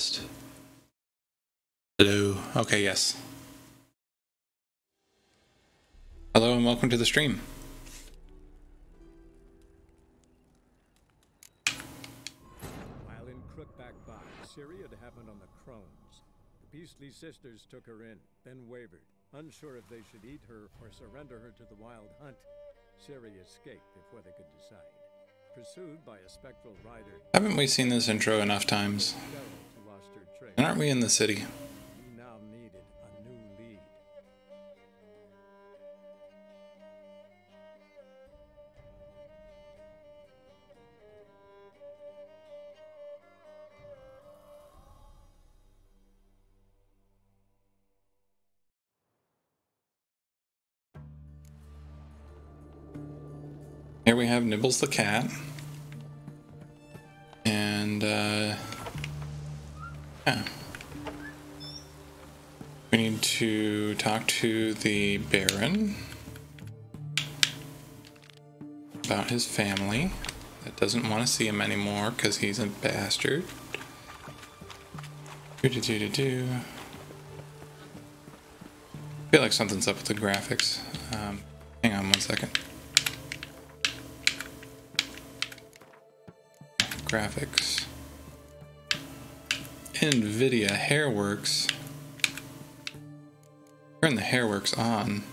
chest. Hello. Okay, yes. Hello and welcome to the stream. While in Crookback Ciri had happened on the Crones. The Beastly sisters took her in, then wavered, unsure if they should eat her or surrender her to the Wild Hunt. Ciri escaped before they could decide. Pursued by a spectral rider, Haven't we seen this intro enough times? Geralt lost her trail. And aren't we in the city? Here we have Nibbles the cat. And, uh, yeah. We need to talk to the Baron about his family that doesn't want to see him anymore because he's a bastard. Do do do do do. I feel like something's up with the graphics. Um, hang on one second. Graphics. NVIDIA Hairworks. Turn the Hairworks on.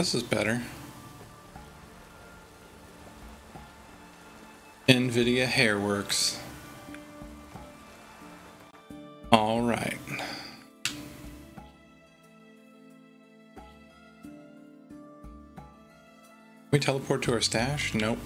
This is better. NVIDIA Hairworks. All right. we teleport to our stash? Nope.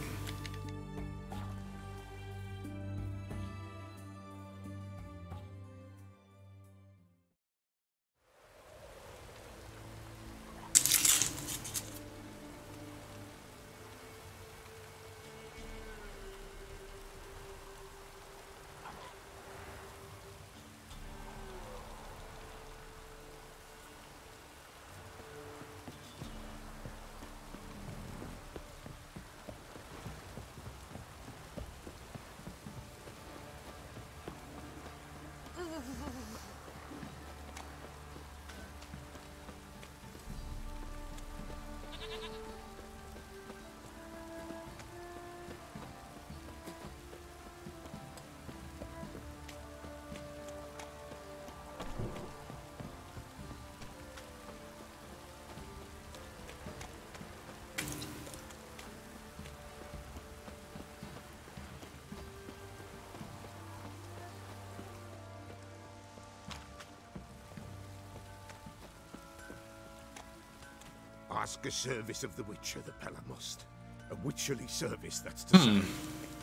Ask a service of the Witcher, the Pellar must. A witcherly service, that's to hmm. say.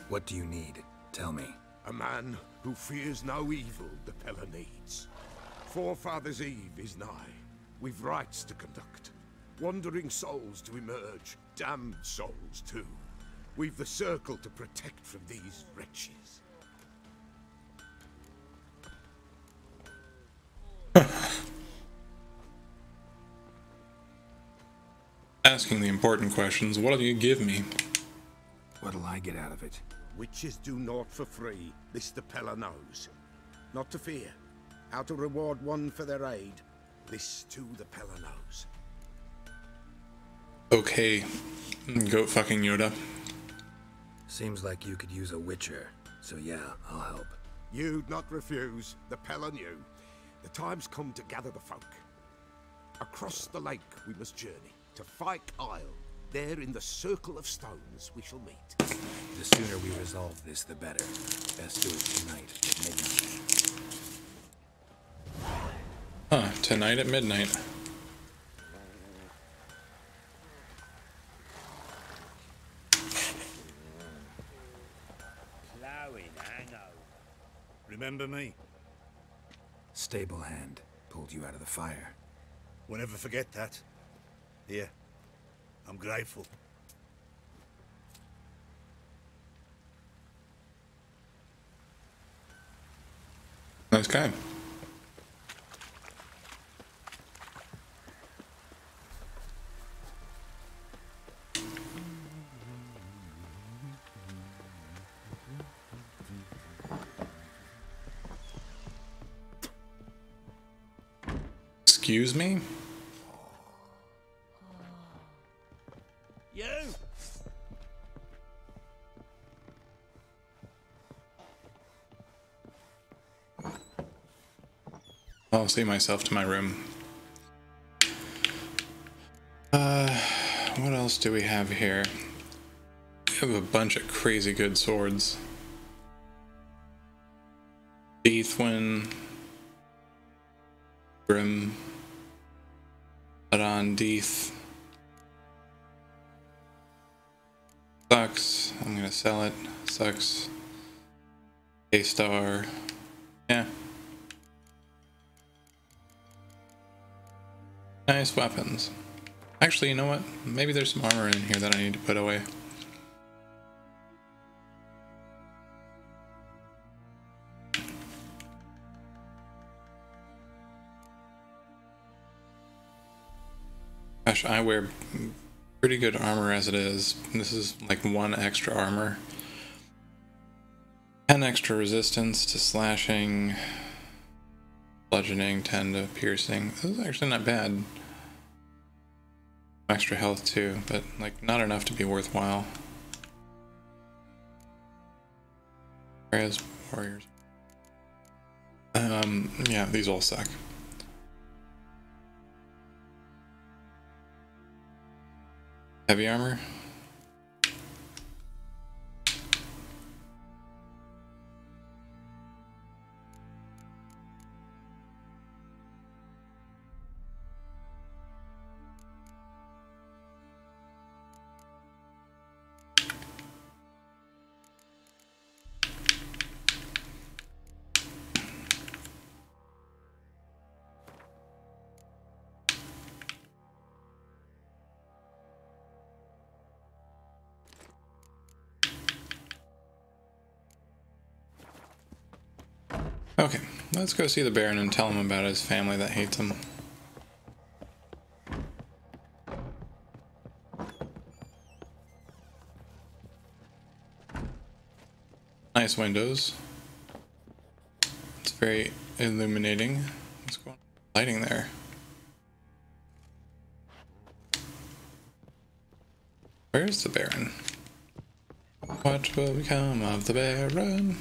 What do you need? Tell me. A man who fears no evil the Pellar needs. Forefathers' Eve is nigh. We've rites to conduct. Wandering souls to emerge. Damned souls, too. We've the circle to protect from these wretches. Asking the important questions. What'll you give me? What'll I get out of it? Witches do naught for free, this the Pellar knows. Not to fear. How to reward one for their aid, this too the Pellar knows. Okay. Goat fucking Yoda. Seems like you could use a witcher. So yeah, I'll help. You'd not refuse, the Pellar knew. The time's come to gather the folk. Across the lake we must journey, to Fyke Isle. There in the circle of stones we shall meet. The sooner we resolve this, the better. Best do it tonight at midnight. Huh, tonight at midnight. Plowing, I know. Remember me? Stable hand pulled you out of the fire. We'll never forget that. Here, I'm grateful. Nice game. Excuse me? I'll see myself to my room. Uh, what else do we have here? We have a bunch of crazy good swords. Deathwin. Grim. Death. Sucks. I'm gonna sell it. Sucks. A star. Yeah. Nice weapons. Actually, you know what? Maybe there's some armor in here that I need to put away. Gosh, I wear pretty good armor as it is. This is like one extra armor. 10 extra resistance to slashing, bludgeoning, 10 to piercing. This is actually not bad. Extra health too, but like not enough to be worthwhile. Whereas warriors. Um, yeah, these all suck. Heavy armor. Okay, let's go see the Baron and tell him about his family that hates him. Nice windows. It's very illuminating. What's going on? Lighting there. Where's the Baron? What will become of the Baron?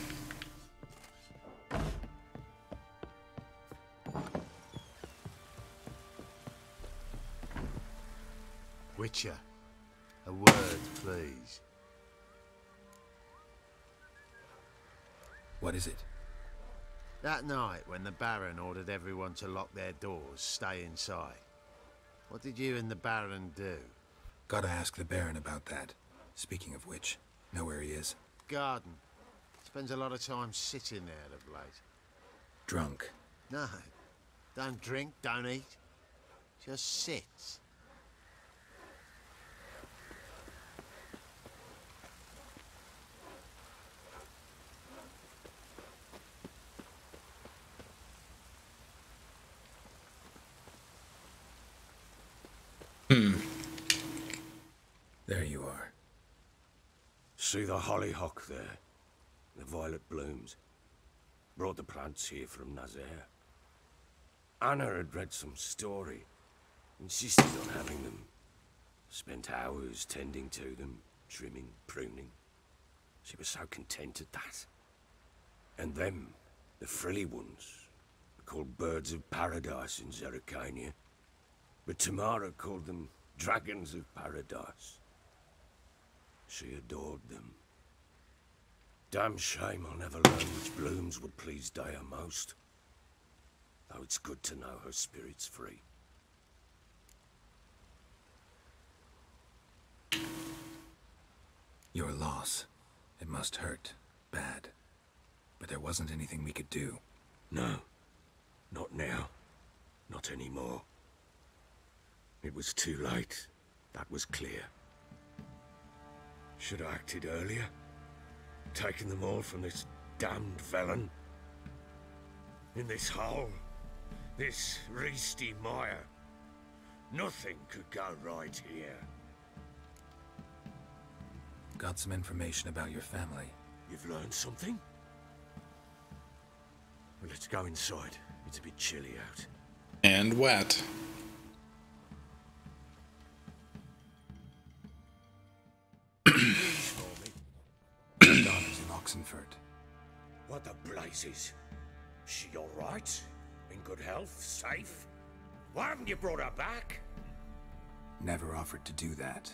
Ordered everyone to lock their doors, stay inside. What did you and the Baron do? Gotta ask the Baron about that. Speaking of which, know where he is? Garden. Spends a lot of time sitting there of late. Drunk. No, don't drink, don't eat. Just sits. Hmm. There you are. See the hollyhock there? The violet blooms. Brought the plants here from Nazair. Anna had read some story. Insisted on having them. Spent hours tending to them, trimming, pruning. She was so content at that. And them, the frilly ones, called birds of paradise in Zerrikania. But Tamara called them dragons of paradise. She adored them. Damn shame I'll never learn which blooms would please Daya most. Though it's good to know her spirit's free. Your loss. It must hurt. Bad. But there wasn't anything we could do. No, not now. Not anymore. It was too late. That was clear. Should have acted earlier. Taken them all from this damned felon. In this hole, this Reesty mire, nothing could go right here. Got some information about your family. You've learned something? Well, let's go inside. It's a bit chilly out. And wet. Oxenfurt. What the blazes? She all right? In good health? Safe? Why haven't you brought her back? Never offered to do that.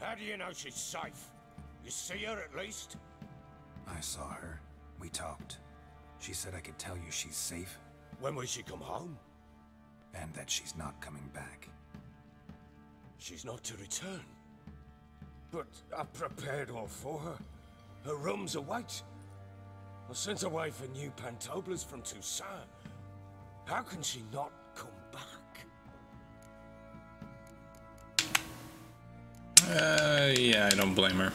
How do you know she's safe? You see her at least? I saw her. We talked. She said I could tell you she's safe When will she come home? and that she's not coming back. She's not to return. But I prepared all for her. Her rooms await. I sent away for new pantoblas from Toussaint. How can she not come back? Uh, yeah, I don't blame her.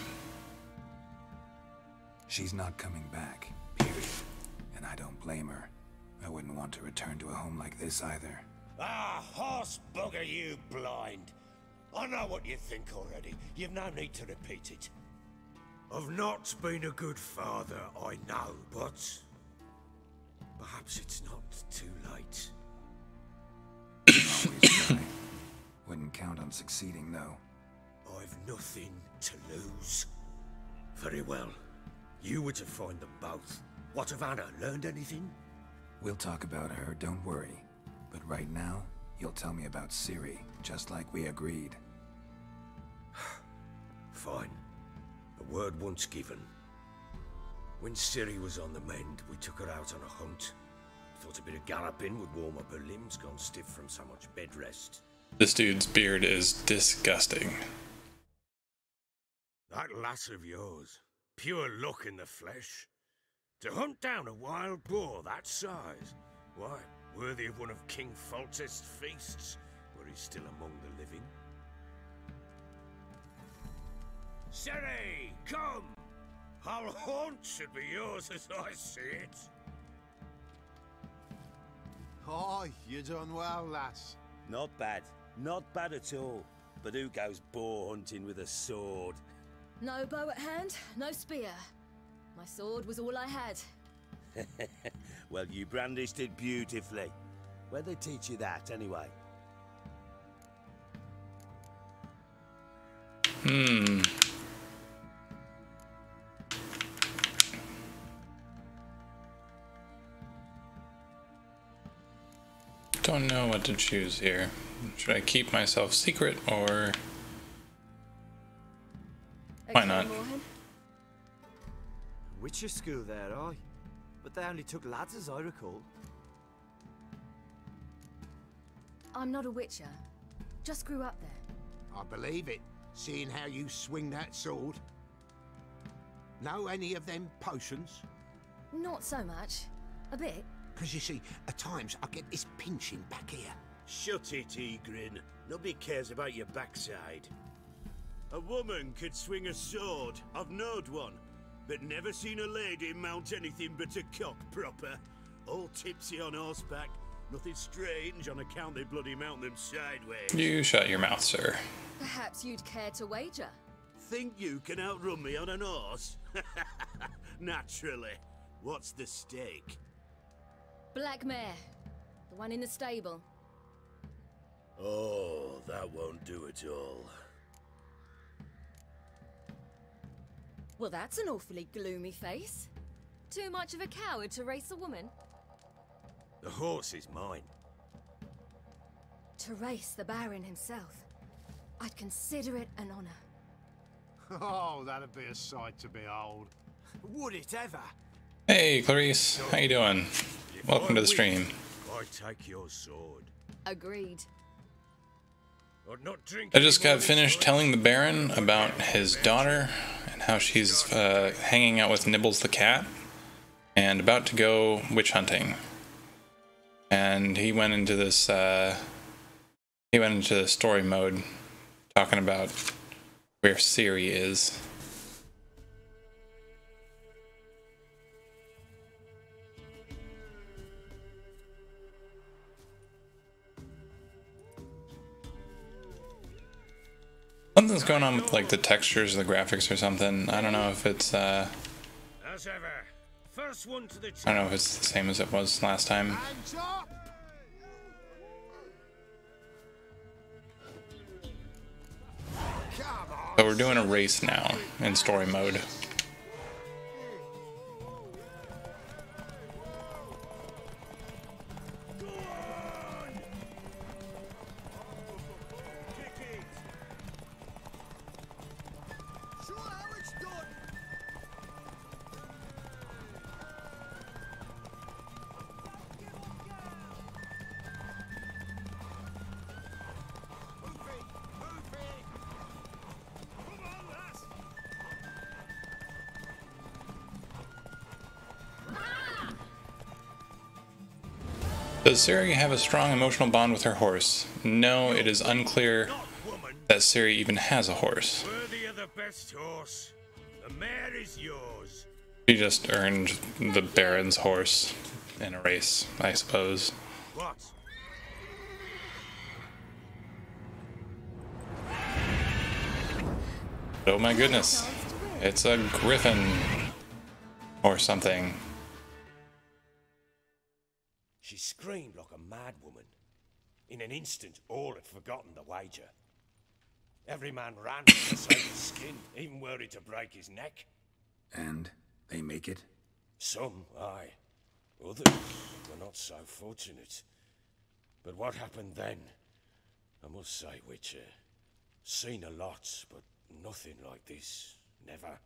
She's not coming back, period. And I don't blame her. I wouldn't want to return to a home like this either. Ah, horse bugger you blind. I know what you think already. You've no need to repeat it. I've not been a good father, I know, but... Perhaps it's not too late. Wouldn't count on succeeding, though. I've nothing to lose. Very well. You were to find them both. What of Anna? Learned anything? We'll talk about her, don't worry. But right now, you'll tell me about Ciri, just like we agreed. Fine. Word once given. When Ciri was on the mend, we took her out on a hunt. Thought a bit of galloping would warm up her limbs, gone stiff from so much bed rest. This dude's beard is disgusting. That lass of yours, pure luck in the flesh. To hunt down a wild boar that size, why, worthy of one of King Foltest's feasts, were he still among the living. Ciri, come! Our haunt should be yours as I see it. Oh, you done well, lass. Not bad. Not bad at all. But who goes boar hunting with a sword? No bow at hand, no spear. My sword was all I had. well, you brandished it beautifully. Where'd they teach you that, anyway? Hmm. Don't know what to choose here. Should I keep myself secret or Why not? Witcher school there, aye. But they only took lads as I recall. I'm not a witcher. Just grew up there. I believe it, seeing how you swing that sword. Know any of them potions? Not so much. A bit. Because you see, at times I get this pinching back here. Shut it, Egrin. Nobody cares about your backside. A woman could swing a sword. I've knowed one. But never seen a lady mount anything but a cock proper. All tipsy on horseback. Nothing strange on account they bloody mount them sideways. you shut your mouth, sir? Perhaps you'd care to wager. Think you can outrun me on an horse? Naturally. What's the stake? Black mare. The one in the stable. Oh, that won't do it all. Well, that's an awfully gloomy face. Too much of a coward to race a woman? The horse is mine. To race the Baron himself. I'd consider it an honor. Oh, that'd be a sight to behold. Would it ever? Hey, Clarice, how you doing? If Welcome to the stream. I take your sword. Agreed. I'd not drink I just got finished telling the Baron about his daughter and how she's uh, hanging out with Nibbles the cat and about to go witch hunting. And he went into this uh, he went into the story mode talking about where Ciri is. Something's going on with like the textures, the graphics, or something. I don't know if it's. Uh, As ever, first one to the I don't know if it's the same as it was last time. Hands up! Come on! But we're doing a race now in story mode. Does Ciri have a strong emotional bond with her horse? No, it is unclear that Ciri even has a horse. horse. Mare is yours. She just earned the Baron's horse in a race, I suppose. What? Oh my goodness. It's a griffin. Or something. She screamed like a mad woman. In an instant, all had forgotten the wager. Every man ran to save his skin, even worried to break his neck. And they make it? Some, aye. Others were not so fortunate. But what happened then? I must say, Witcher, seen a lot, but nothing like this. Never.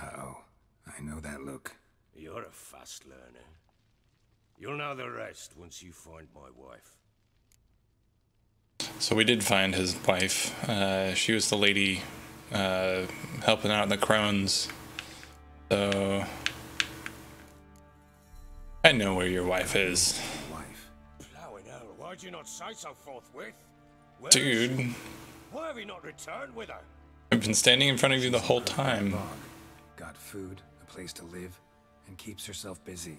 Uh-oh. I know that look. You're a fast learner. You'll know the rest once you find my wife. So we did find his wife. Uh, she was the lady uh, helping out in the crones. So I know where your wife is, Wife. Blowing hell, why'd you not say so forthwith? Where dude. Why have you not returned with her? I've been standing in front of you the whole time. Got food, a place to live, and keeps herself busy.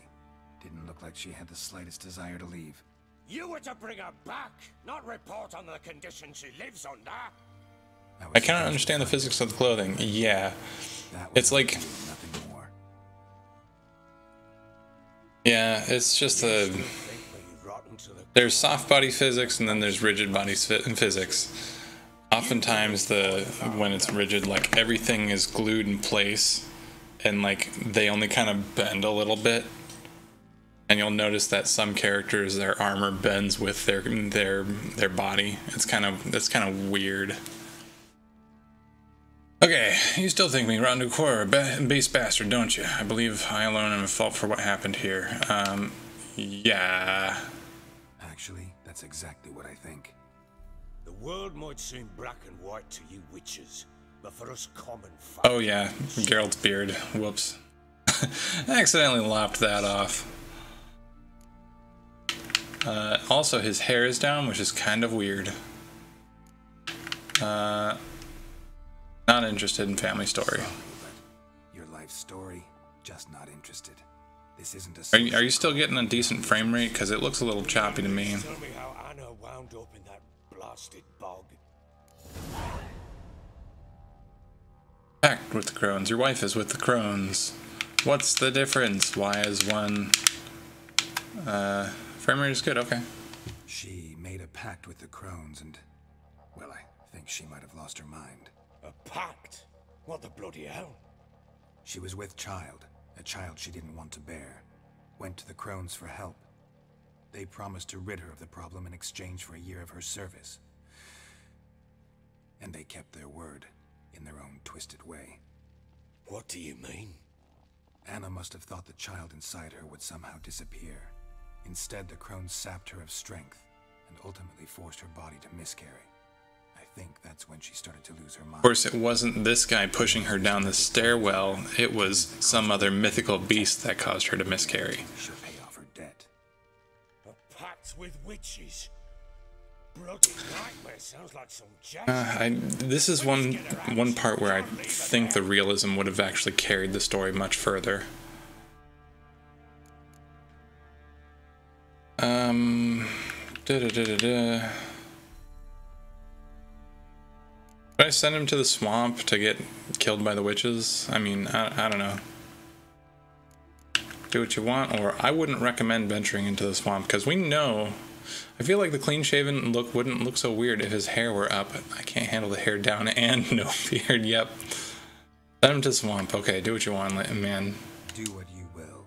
Didn't look like she had the slightest desire to leave. You were to bring her back, not report on the condition she lives under. was I cannot supposed understand the physics of the clothing. Yeah, it's like nothing more. yeah, it's just a Think me rotten to the there's soft body physics and then there's rigid body phy- physics. Oftentimes, the when it's rigid, like everything is glued in place, and like they only kind of bend a little bit. And you'll notice that some characters, their armor bends with their their their body. It's kind of it's kind of weird. Okay, you still think me Rondu Quora, a ba- base bastard, don't you? I believe I alone am at fault for what happened here. Um, yeah. Actually, that's exactly what I think. The world might seem black and white to you witches, but for us common folk, Oh yeah, Geralt's beard. Whoops. I accidentally lopped that off. Uh, also, his hair is down, which is kind of weird. Uh, not interested in family story. Your life story, just not interested. This isn't a. Are you, are you still getting a decent frame rate? Because it looks a little choppy to me. tell me how Anna wound up in that blasted bog. Pact with the crones. Your wife is with the crones. What's the difference? Why is one? Uh, frame rate is good. Okay. She made a pact with the crones, and well, I think she might have lost her mind. A pact? What the bloody hell? She was with child, a child she didn't want to bear. Went to the crones for help. They promised to rid her of the problem in exchange for a year of her service. And they kept their word, in their own twisted way. What do you mean? Anna must have thought the child inside her would somehow disappear. Instead, the crones sapped her of strength and ultimately forced her body to miscarry. I think that's when she started to lose her mind. Of course, it wasn't this guy pushing her down the stairwell. It was some other mythical beast that caused her to miscarry. She'll pay off her debt. A pact with witches? Bloody nightmare sounds like some jack. Uh, I this is one one part where I think the realism would have actually carried the story much further. Um, da da da da da. I send him to the swamp to get killed by the witches? I mean, I, I don't know. Do what you want, or I wouldn't recommend venturing into the swamp because we know. I feel like the clean shaven look wouldn't look so weird if his hair were up. I can't handle the hair down and no beard. Yep. Send him to swamp. Okay, do what you want, man. Do what you will.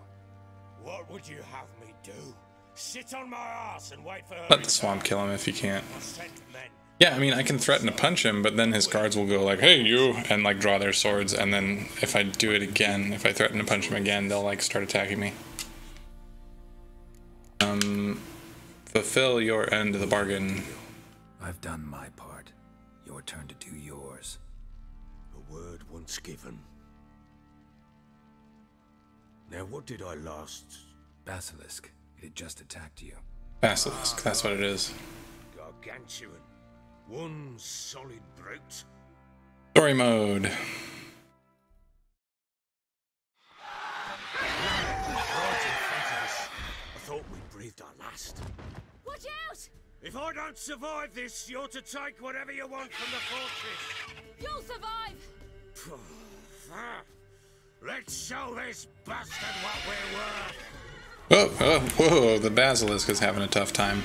What would you have me do? Sit on my ass and wait for her Let the swamp kill him if you can't. Or send men? Yeah, I mean, I can threaten to punch him, but then his guards will go like, "Hey, you," and like draw their swords, and then if I do it again, if I threaten to punch him again, they'll like start attacking me. Um, fulfill your end of the bargain. I've done my part. Your turn to do yours. A word once given. Now, what did I last? Basilisk. It just attacked you. Basilisk, that's what it is. Gargantuan. One solid brute. Story mode. Right in front of us. I thought we breathed our last. Watch out! If I don't survive this, you're to take whatever you want from the fortress. You'll survive! Ah, Let's show this bastard what we're worth. Oh, oh, whoa! The basilisk is having a tough time.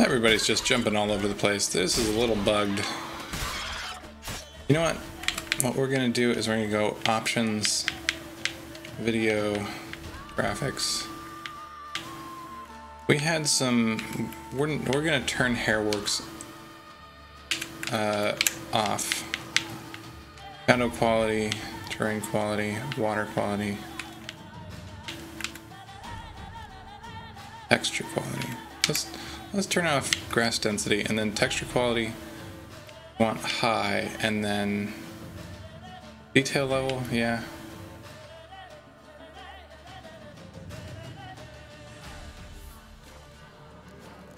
Everybody's just jumping all over the place. This is a little bugged. You know what? What we're gonna do is we're gonna go options, video, graphics. We had some. We're, we're gonna turn Hairworks uh, off. Shadow quality, terrain quality, water quality, texture quality. Let's let's turn off grass density and then texture quality. Want high and then detail level. Yeah.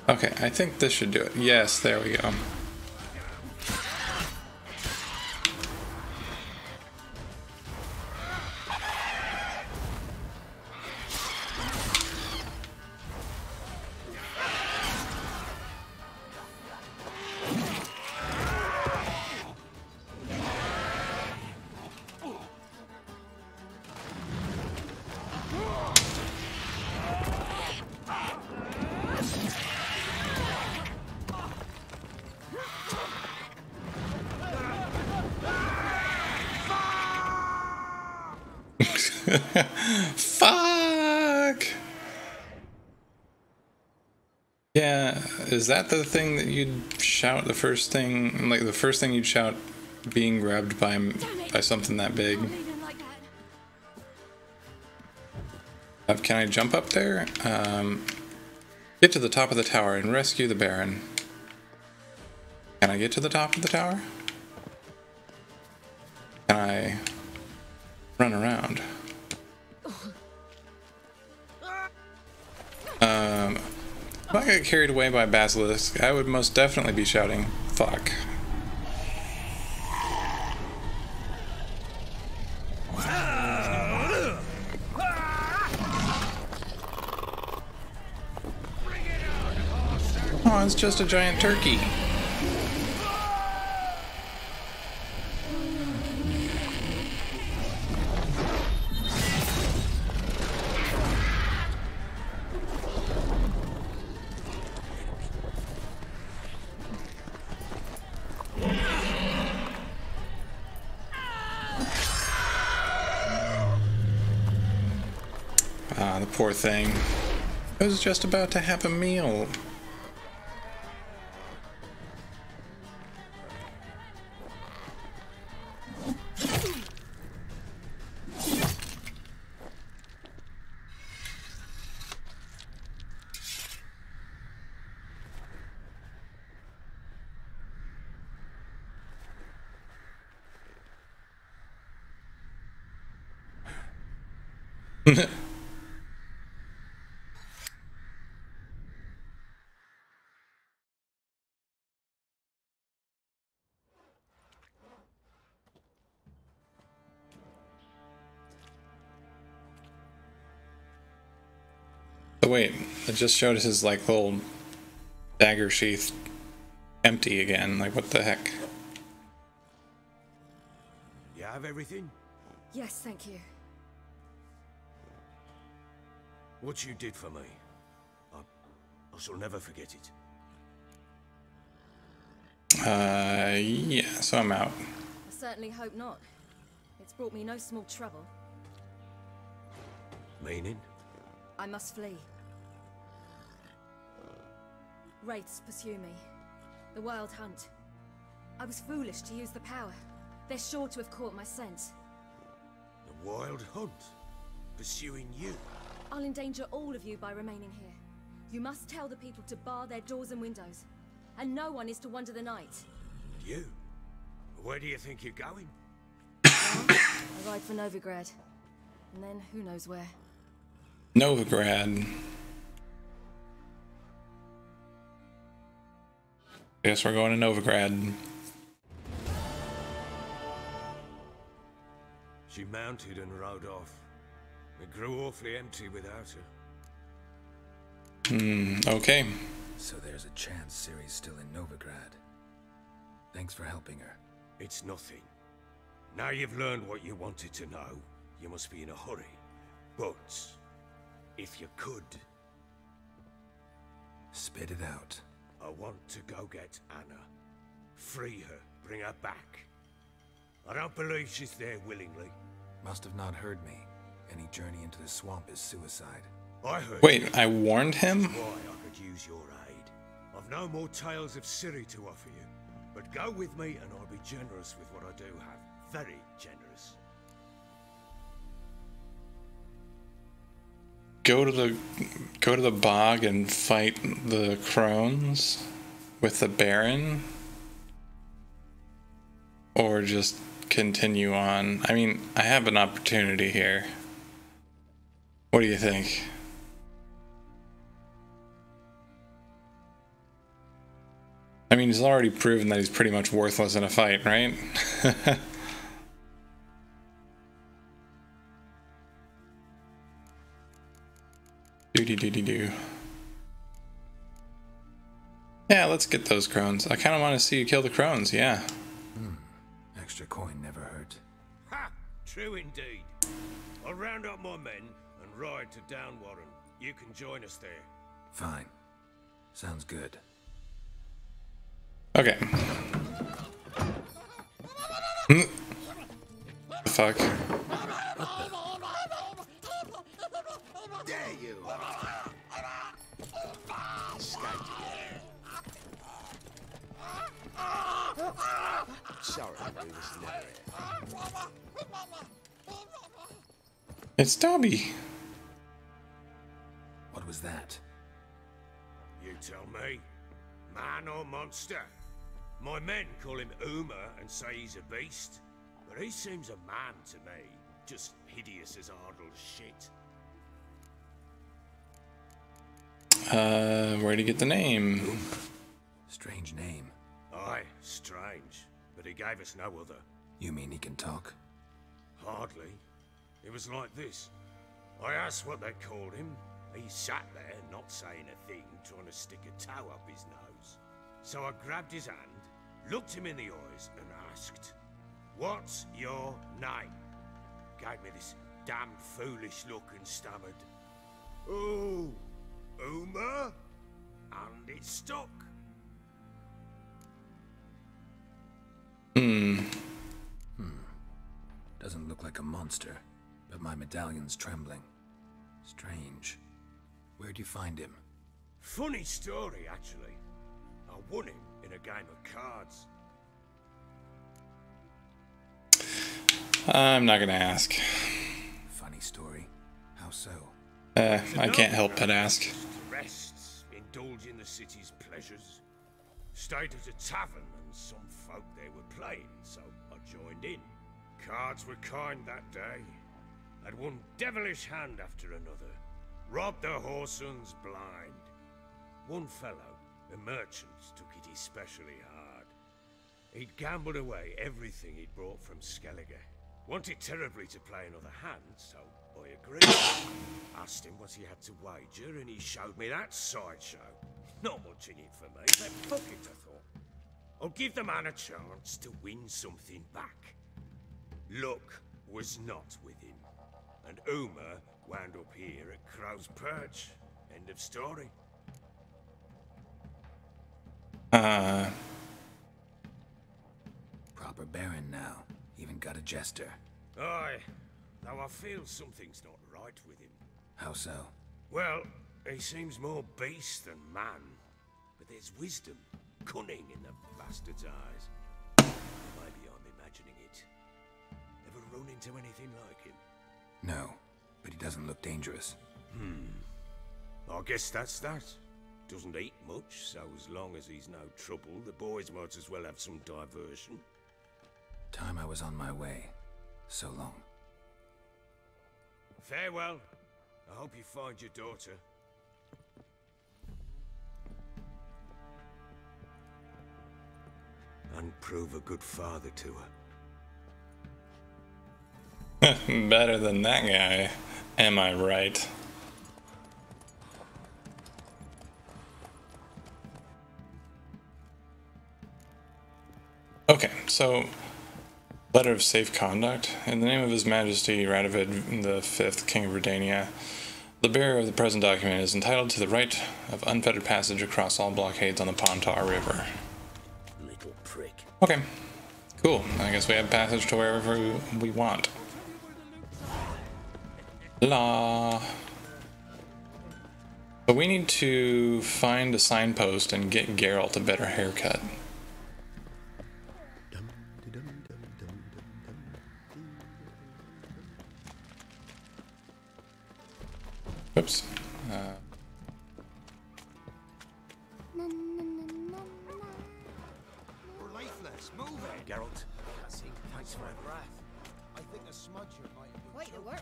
Okay, I think this should do it. Yes, there we go. Is that the thing that you'd shout the first thing, like the first thing you'd shout being grabbed by by something that big? Uh, can I jump up there? Um, get to the top of the tower and rescue the Baron. Can I get to the top of the tower? Can I run around? Um, if I got carried away by Basilisk, I would most definitely be shouting, fuck. Oh, it's just a giant turkey. Thing. It was just about to have a meal. So wait, it just showed his like little dagger sheath empty again. Like what the heck? You have everything? Yes, thank you. What you did for me, I, I shall never forget it. Uh, yeah. So I'm out. I certainly hope not. It's brought me no small trouble. Meaning? I must flee. Wraiths pursue me. The Wild Hunt. I was foolish to use the power. They're sure to have caught my scent. The Wild Hunt? Pursuing you? I'll endanger all of you by remaining here. You must tell the people to bar their doors and windows. And no one is to wander the night. You? Where do you think you're going? I ride for Novigrad. And then who knows where. Novigrad. Guess we're going to Novigrad. She mounted and rode off. It grew awfully empty without her. Hmm, okay. So there's a chance Ciri's still in Novigrad. Thanks for helping her. It's nothing. Now you've learned what you wanted to know, you must be in a hurry. But, if you could, Spit it out. I want to go get Anna. Free her, bring her back. I don't believe she's there willingly. Must have not heard me. Any journey into the swamp is suicide. I heard Wait, I warned him? Why I could use your aid. I've no more tales of Ciri to offer you. But go with me and I'll be generous with what I do have. Very generous. Go to the go to the bog and fight the crones with the Baron? Or just continue on? I mean, I have an opportunity here. What do you think? I mean, he's already proven that he's pretty much worthless in a fight, right? Doody doody doo. Yeah, let's get those crones. I kind of want to see you kill the crones, yeah. Extra coin never hurt. Ha! True indeed. I'll round up my men and ride to Downwarren. You can join us there. Fine. Sounds good. Okay. Hmm. Fuck. You are. Escaped was never here. It's Dobby. What was that? You tell me. Man or monster? My men call him Uma and say he's a beast. But he seems a man to me. Just hideous as Ardle's shit. Uh, where'd he get the name? Strange name. Aye, strange. But he gave us no other. You mean he can talk? Hardly. It was like this. I asked what they called him. He sat there, not saying a thing, trying to stick a toe up his nose. So I grabbed his hand, looked him in the eyes, and asked, What's your name? Gave me this damn foolish look and stammered, Oh, Uma? And it stuck. Hmm. Doesn't look like a monster, but my medallion's trembling. Strange. Where'd you find him? Funny story, actually. I won him in a game of cards. I'm not gonna ask. Funny story. How so? Uh, I can't help but ask. Rests, indulge in the city's pleasures. Stayed at a tavern and some folk there were playing, so I joined in. Cards were kind that day. Had one devilish hand after another. Robbed the Horsons blind. One fellow, a merchant, took it especially hard. He'd gambled away everything he'd brought from Skellige. Wanted terribly to play another hand, so I agreed. Asked him what he had to wager, and he showed me that sideshow. Not much in it for me, but fuck it, I thought. I'll give the man a chance to win something back. Luck was not with him, and Uma wound up here at Crow's Perch. End of story. Uh, Proper Baron now. Even got a jester. Aye, though I feel something's not right with him. How so? Well, he seems more beast than man, but there's wisdom, cunning in the bastard's eyes. Maybe I'm imagining it. Ever run into anything like him? No, but he doesn't look dangerous. Hmm. I guess that's that. Doesn't eat much, so as long as he's no trouble, the boys might as well have some diversion. Time I was on my way. So long. Farewell. I hope you find your daughter. And prove a good father to her. better than that guy. Am I right? Okay, so letter of safe conduct. In the name of His Majesty Radovid V, King of Redania, the bearer of the present document is entitled to the right of unfettered passage across all blockades on the Pontar River. Little prick. Okay, cool. I guess we have passage to wherever we want. La. But we need to find a signpost and get Geralt a better haircut. Oops. Uh, We're lifeless. Move it. Geralt. Thanks for a breath. I think a smudger might have been Quite the work.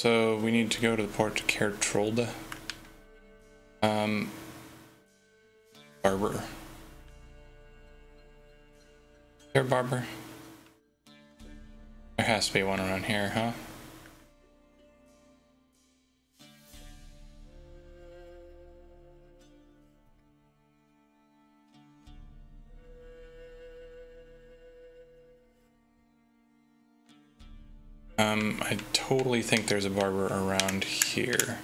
So we need to go to the port to Kertrolde. Um Barber. There barber? There has to be one around here, huh? Um, I totally think there's a barber around here.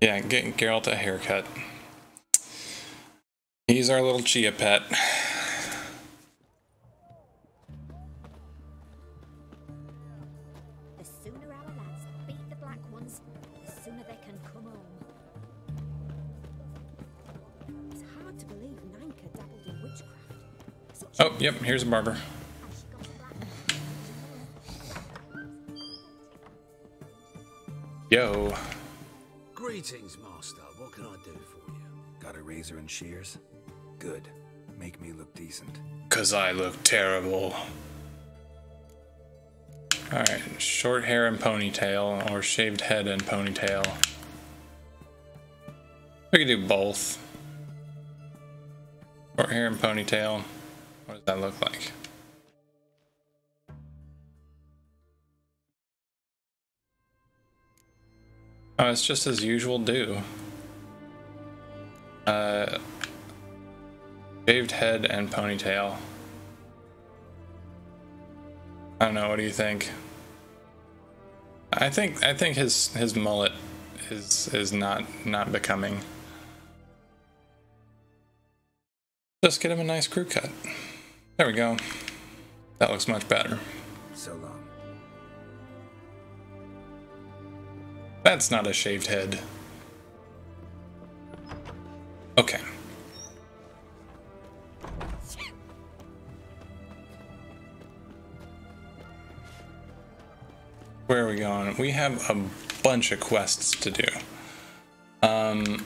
Yeah, get Geralt a haircut. He's our little chia pet. Oh, yep, here's a beat Yo. Greetings, Master. What can I do for you? Got a razor and shears? Good. Make me look decent. Cause I look terrible. Alright, short hair and ponytail, or shaved head and ponytail. We could do both. Short hair and ponytail. What does that look like? Oh, it's just as usual do. Uh, shaved head and ponytail. I don't know. What do you think? I think I think his his mullet is is not not becoming. Just get him a nice crew cut. There we go. That looks much better. So long. That's not a shaved head. Okay. Where are we going? We have a bunch of quests to do. Um,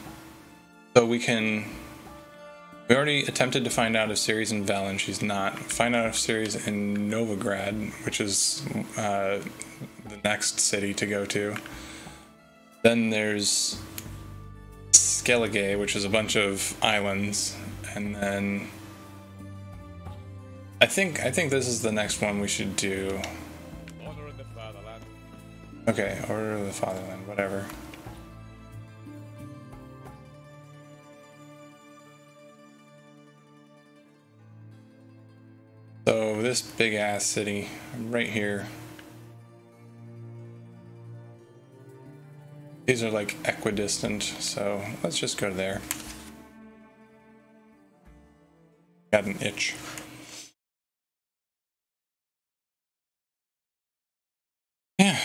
so we can We already attempted to find out if Ciri's in Velen. She's not. Find out if Ciri's in Novigrad, which is uh, the next city to go to. Then there's Skellige, which is a bunch of islands, and then I think I think this is the next one we should do. Honor in the fatherland. Okay, Order of the Fatherland, whatever. So this big ass city right here. These are like equidistant, so let's just go there. Got an itch. Yeah.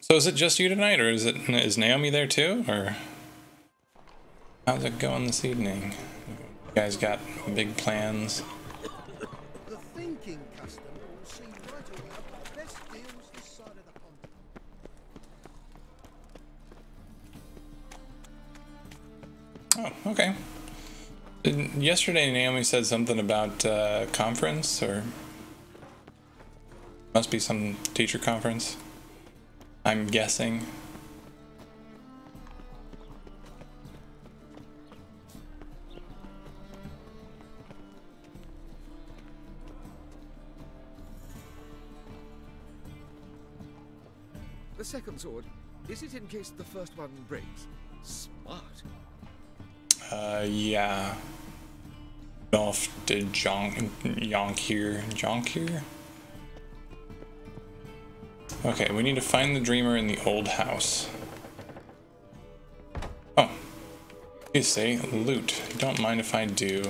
So is it just you tonight, or is it is Naomi there too, or how's it going this evening? You guys got big plans? Oh, okay. Yesterday, Naomi said something about uh, conference, or must be some teacher conference. I'm guessing. The second sword, is it in case the first one breaks? Smart. Uh, yeah. Dolph did Jonk Yonkir Jonkir. Okay, we need to find the dreamer in the old house. Oh. You say loot. Don't mind if I do.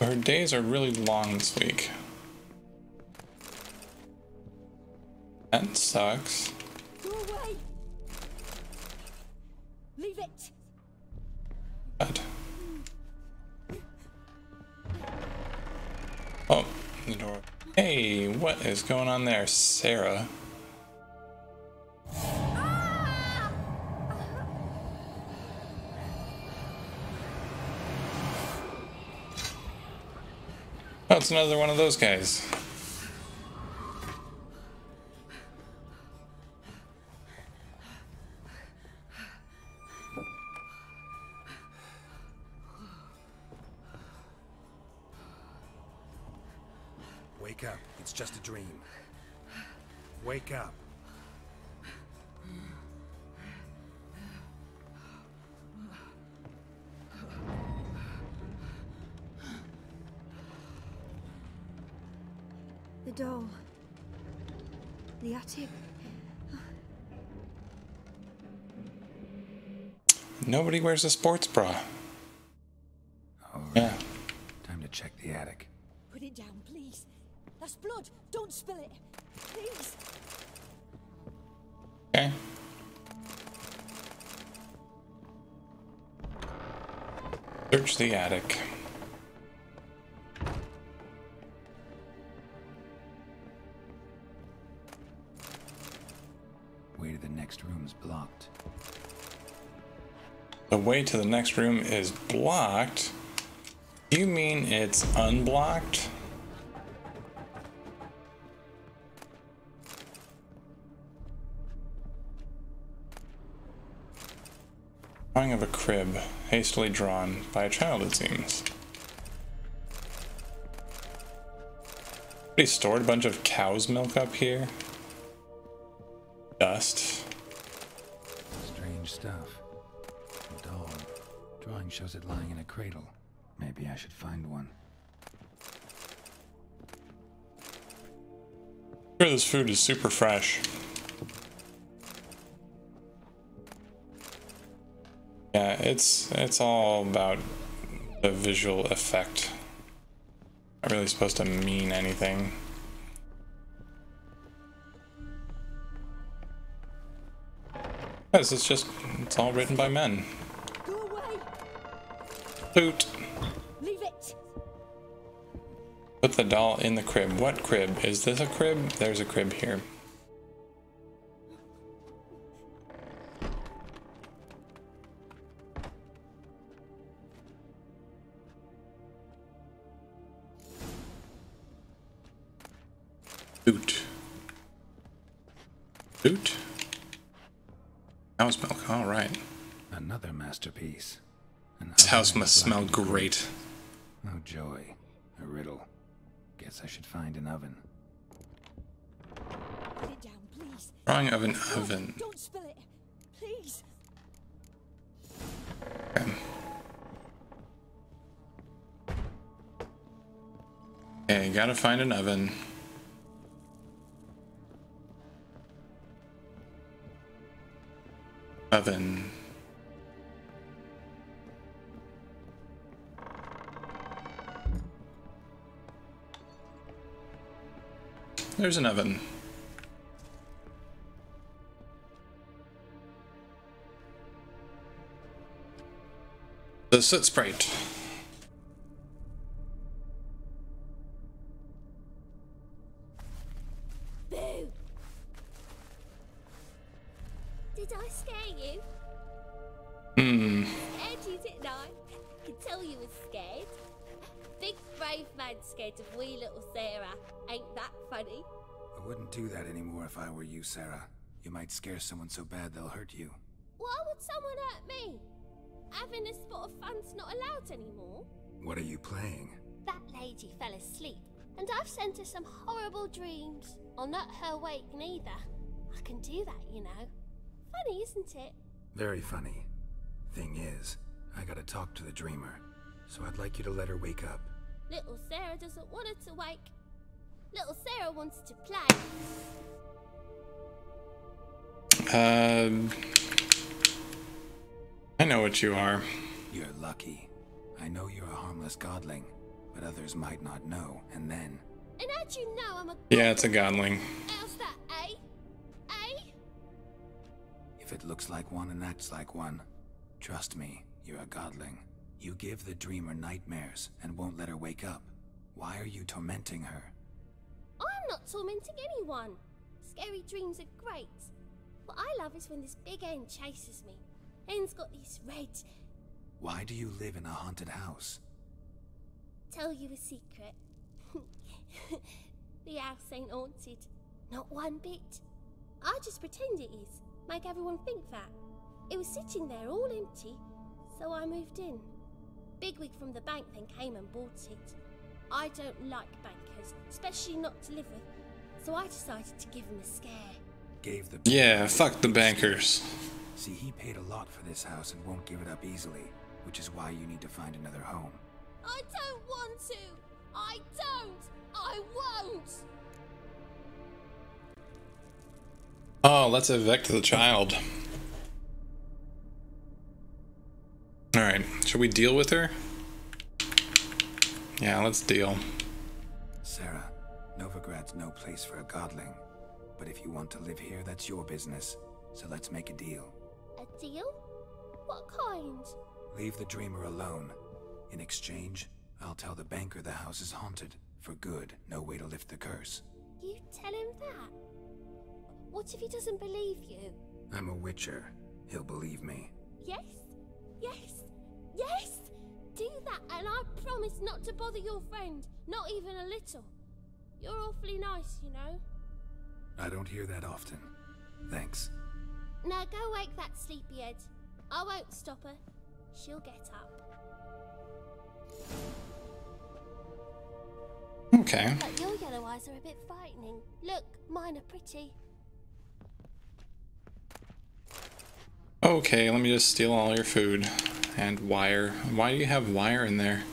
Her days are really long this week. That sucks. Go away! Leave it! But Oh, the door. Hey, what is going on there, Sarah? Ah! Oh, it's another one of those guys. Wake up. It's just a dream. Wake up. The doll. The attic. Nobody wears a sports bra. Way to the next room is blocked. You mean it's unblocked? Drawing of a crib, hastily drawn by a child, it seems. Somebody stored a bunch of cow's milk up here. Food is super fresh. Yeah, it's it's all about the visual effect. Not really supposed to mean anything. Yes, it's just it's all written by men. Go the doll in the crib. What crib? Is this a crib? There's a crib here. Boot. Boot? Cow's milk, alright. Another masterpiece. This house must smell great. Find an oven. Put it down, please. Drawing of an oven. Don't spill it. Please. Okay, gotta find an oven. Oven. There's an oven. The soot sprite. Boo! Did I scare you? Hmm. Scared you, didn't I? Can tell you was scared. Big brave man scared of wee little Sarah. Ain't that funny? I wouldn't do that anymore if I were you, Sarah. You might scare someone so bad they'll hurt you. Why would someone hurt me? Having a spot of fun's not allowed anymore. What are you playing? That lady fell asleep, and I've sent her some horrible dreams. I'll not her wake neither. I can do that, you know. Funny, isn't it? Very funny. Thing is, I gotta talk to the dreamer, so I'd like you to let her wake up. Little Sarah doesn't want her to wake. Little Sarah wants to play. Um. I know what you are. You're lucky. I know you're a harmless godling, but others might not know, and then. And how'd you know I'm a Yeah, it's a godling. How's that, eh? Eh? If it looks like one and acts like one, trust me, you're a godling. You give the dreamer nightmares and won't let her wake up. Why are you tormenting her? I'm not tormenting anyone. Scary dreams are great. What I love is when this big end chases me. End's got these red. Why do you live in a haunted house? Tell you a secret. the house ain't haunted. Not one bit. I just pretend it is. Make everyone think that. It was sitting there all empty, so I moved in. Bigwig from the bank then came and bought it. I don't like bankers, especially not to live with, so I decided to give him a scare. Gave the. Yeah, fuck the bankers. See, he paid a lot for this house and won't give it up easily, which is why you need to find another home. I don't want to! I don't! I won't! Oh, let's evict the child. Alright, should we deal with her? Yeah, let's deal. Sarah, Novigrad's no place for a godling. But if you want to live here, that's your business. So let's make a deal. A deal? What kind? Leave the dreamer alone. In exchange, I'll tell the banker the house is haunted. For good, no way to lift the curse. You tell him that? What if he doesn't believe you? I'm a witcher. He'll believe me. Yes? Yes? Yes! Do that, and I promise not to bother your friend. Not even a little. You're awfully nice, you know. I don't hear that often. Thanks. Now go wake that sleepyhead. I won't stop her. She'll get up. Okay. But your yellow eyes are a bit frightening. Look, mine are pretty. Okay, let me just steal all your food. And wire. Why do you have wire in there?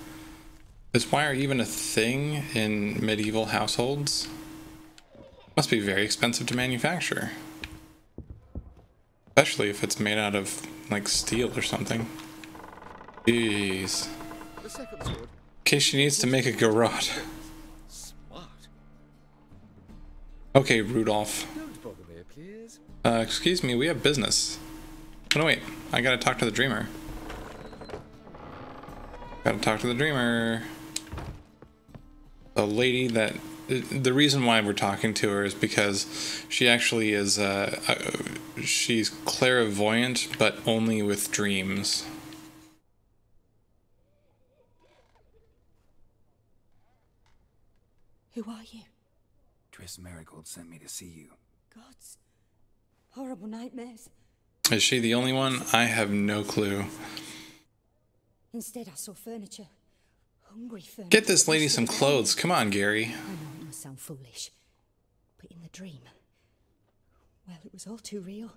Is wire even a thing in medieval households? Must be very expensive to manufacture. Especially if it's made out of, like, steel or something. Jeez. The second sword. In case she needs to make a garrote. Okay, Rudolph. Don't bother me, please. Uh, excuse me, we have business. Oh, no, wait. I gotta talk to the dreamer. Gotta talk to the dreamer. The lady that. The reason why we're talking to her is because she actually is. Uh, uh, she's clairvoyant, but only with dreams. Who are you? Triss Merigold sent me to see you. Gods. Horrible nightmares. Is she the only one? I have no clue. Instead, I saw furniture. Hungry furniture. Get this lady some clothes. Come on, Gary. I know it must sound foolish, but in the dream, well, it was all too real.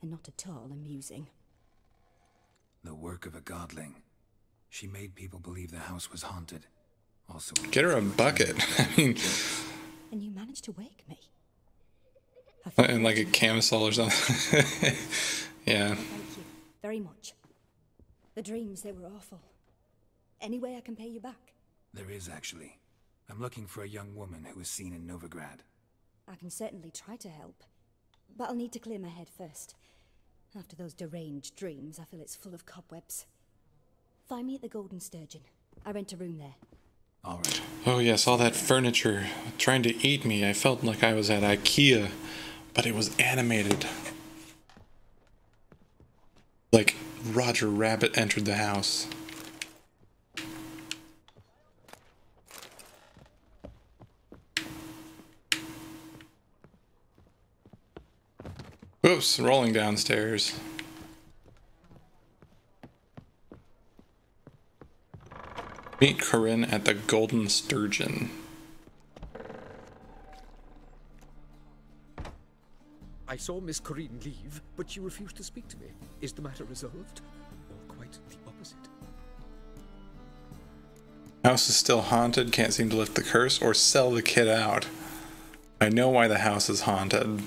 And not at all amusing. The work of a godling. She made people believe the house was haunted. Also, Get her a bucket. I mean, And you managed to wake me. And like a camisole or something. yeah. Thank you very much. The dreams, they were awful. Any way I can pay you back? There is actually. I'm looking for a young woman who was seen in Novigrad. I can certainly try to help. But I'll need to clear my head first. After those deranged dreams, I feel it's full of cobwebs. Find me at the Golden Sturgeon. I rent a room there. All right. Oh yes, all that furniture trying to eat me. I felt like I was at IKEA, but it was animated. Like Roger Rabbit entered the house. Oops, rolling downstairs. Meet Corinne at the Golden Sturgeon. I saw Miss Corinne leave, but she refused to speak to me. Is the matter resolved? Or quite the opposite? House is still haunted, can't seem to lift the curse, or sell the kid out. I know why the house is haunted.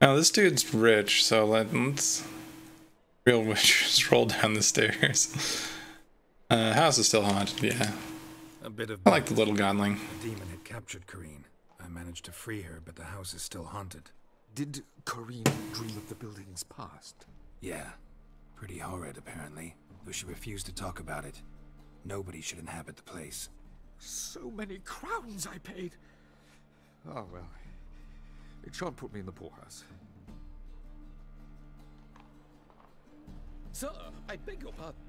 Now this dude's rich, so let, let's real witches roll down the stairs. Uh, house is still haunted, yeah. A bit of I like the little godling. The demon had captured Corinne. I managed to free her, but the house is still haunted. Did Corinne dream of the building's past? Yeah. Pretty horrid, apparently, though she refused to talk about it. Nobody should inhabit the place. So many crowns I paid. Oh well. It shan't put me in the poorhouse. Sir, I beg your pardon.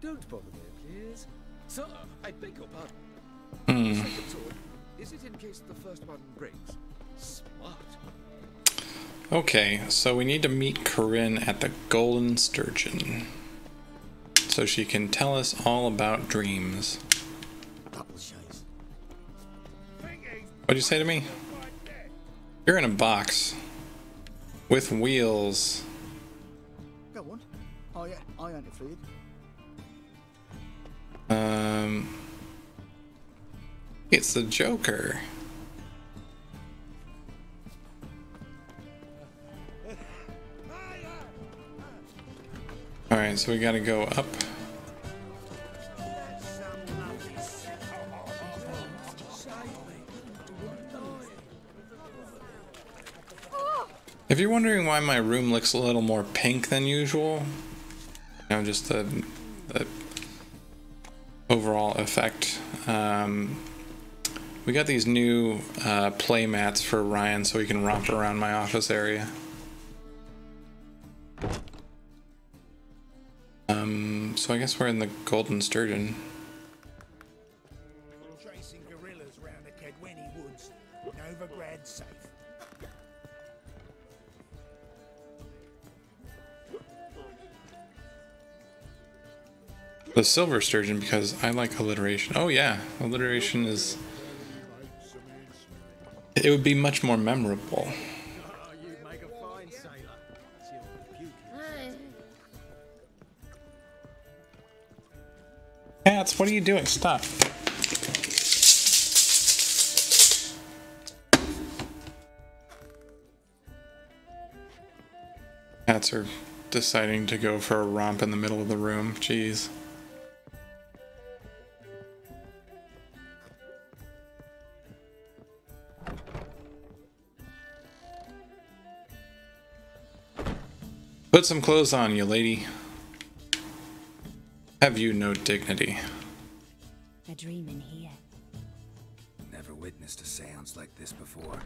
Don't bother me, please. Sir, I beg your pardon. Hmm. Is it in case the first one breaks? Smart. Okay, so we need to meet Corinne at the Golden Sturgeon. So she can tell us all about dreams. What'd you say to me? You're in a box. With wheels. Go on. I, I ain't afraid. Um. It's the Joker. Alright, so we gotta go up. If you're wondering why my room looks a little more pink than usual, you know, just the, the overall effect. Um, we got these new uh, play mats for Ryan so he can romp around my office area. Um, so I guess we're in the Golden Sturgeon. Tracing gorillas round the Kaedweni woods. Novigrad safe. The Silver Sturgeon because I like alliteration. Oh yeah, alliteration is... It would be much more memorable. Cats, what are you doing? Stop. Cats are deciding to go for a romp in the middle of the room. Jeez. Put some clothes on, you lady. Have you no dignity? A dream in here. Never witnessed a seance like this before,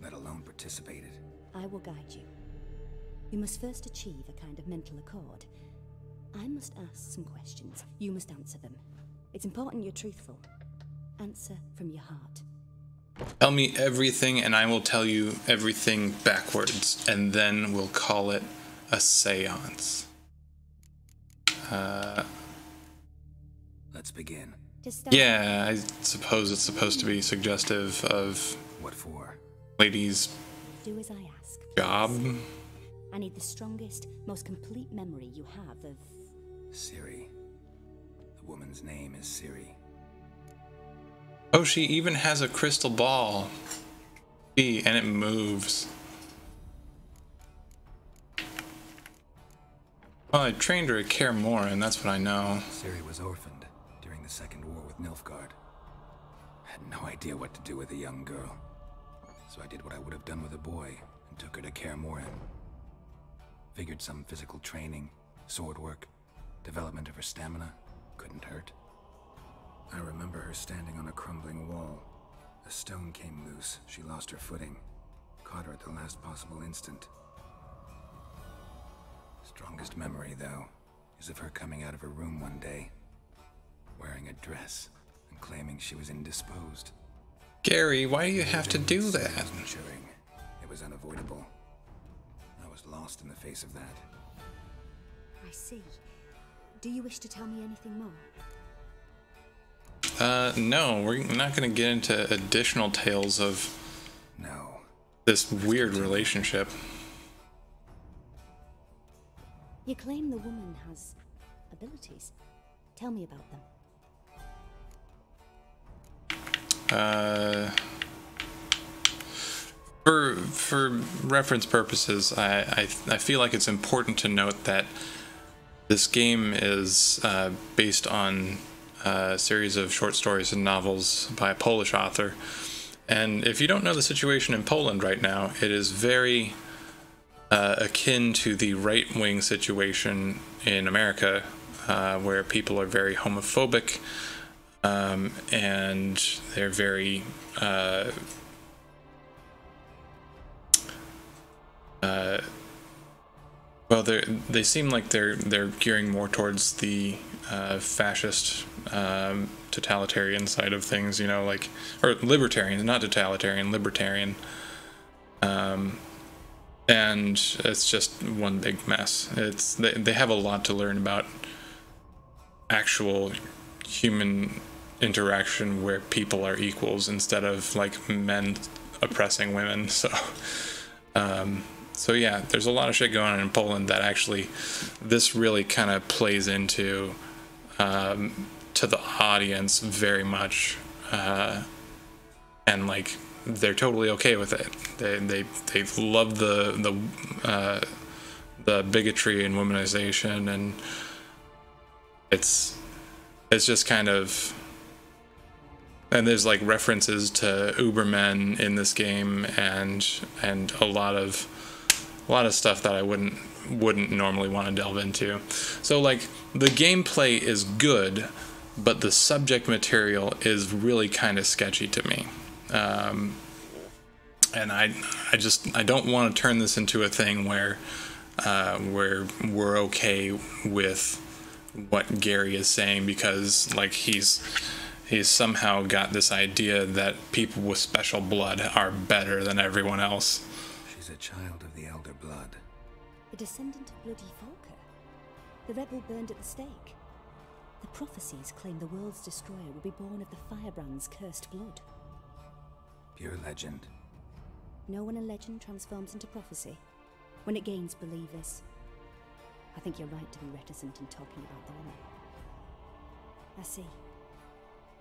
let alone participated. I will guide you. You must first achieve a kind of mental accord. I must ask some questions. You must answer them. It's important you're truthful. Answer from your heart. Tell me everything, and I will tell you everything backwards, and then we'll call it a seance. Uh, Let's begin. Yeah, I suppose it's supposed to be suggestive of What for? ladies' Do as I ask. job. I need the strongest, most complete memory you have of. Ciri. The woman's name is Ciri. Oh, she even has a crystal ball. See, and it moves. Well, I trained her at Kaer Morhen, that's what I know. Ciri was orphaned during the Second War with Nilfgaard. I had no idea what to do with a young girl. So I did what I would have done with a boy and took her to Kaer. Figured some physical training, sword work, development of her stamina couldn't hurt. I remember her standing on a crumbling wall. A stone came loose. She lost her footing. Caught her at the last possible instant. Strongest memory, though, is of her coming out of her room one day, wearing a dress and claiming she was indisposed. Gary, why do you have to do that? It was maturing. It was unavoidable. I was lost in the face of that. I see. Do you wish to tell me anything more? Uh, no, we're not going to get into additional tales of No. this weird relationship. You claim the woman has abilities. Tell me about them. Uh, for for reference purposes, I, I I feel like it's important to note that this game is uh, based on a series of short stories and novels by a Polish author. And if you don't know the situation in Poland right now, it is very uh, akin to the right wing situation in America, uh, where people are very homophobic um, and they're very uh, uh, well they they seem like they're they're gearing more towards the uh, fascist um, totalitarian side of things you know like or libertarian not totalitarian libertarian um, and it's just one big mess it's they, they have a lot to learn about actual human interaction where people are equals instead of like men oppressing women. So, um, so yeah, there's a lot of shit going on in Poland that actually this really kind of plays into um, to the audience very much, uh, and like they're totally okay with it. They they they love the the uh, the bigotry and womanization and it's it's just kind of and there's like references to Ubermen in this game and and a lot of a lot of stuff that I wouldn't wouldn't normally want to delve into. So like the gameplay is good, but the subject material is really kind of sketchy to me. Um, and I I just I don't want to turn this into a thing where uh, where we're okay with what Gary is saying because like he's he's somehow got this idea that people with special blood are better than everyone else. She's a child of the Elder Blood. The descendant of Bloody Falka. The rebel burned at the stake. The prophecies claim the world's destroyer will be born of the firebrand's cursed blood. Pure legend. No one in legend transforms into prophecy when it gains believers. I think you're right to be reticent in talking about the woman. I see.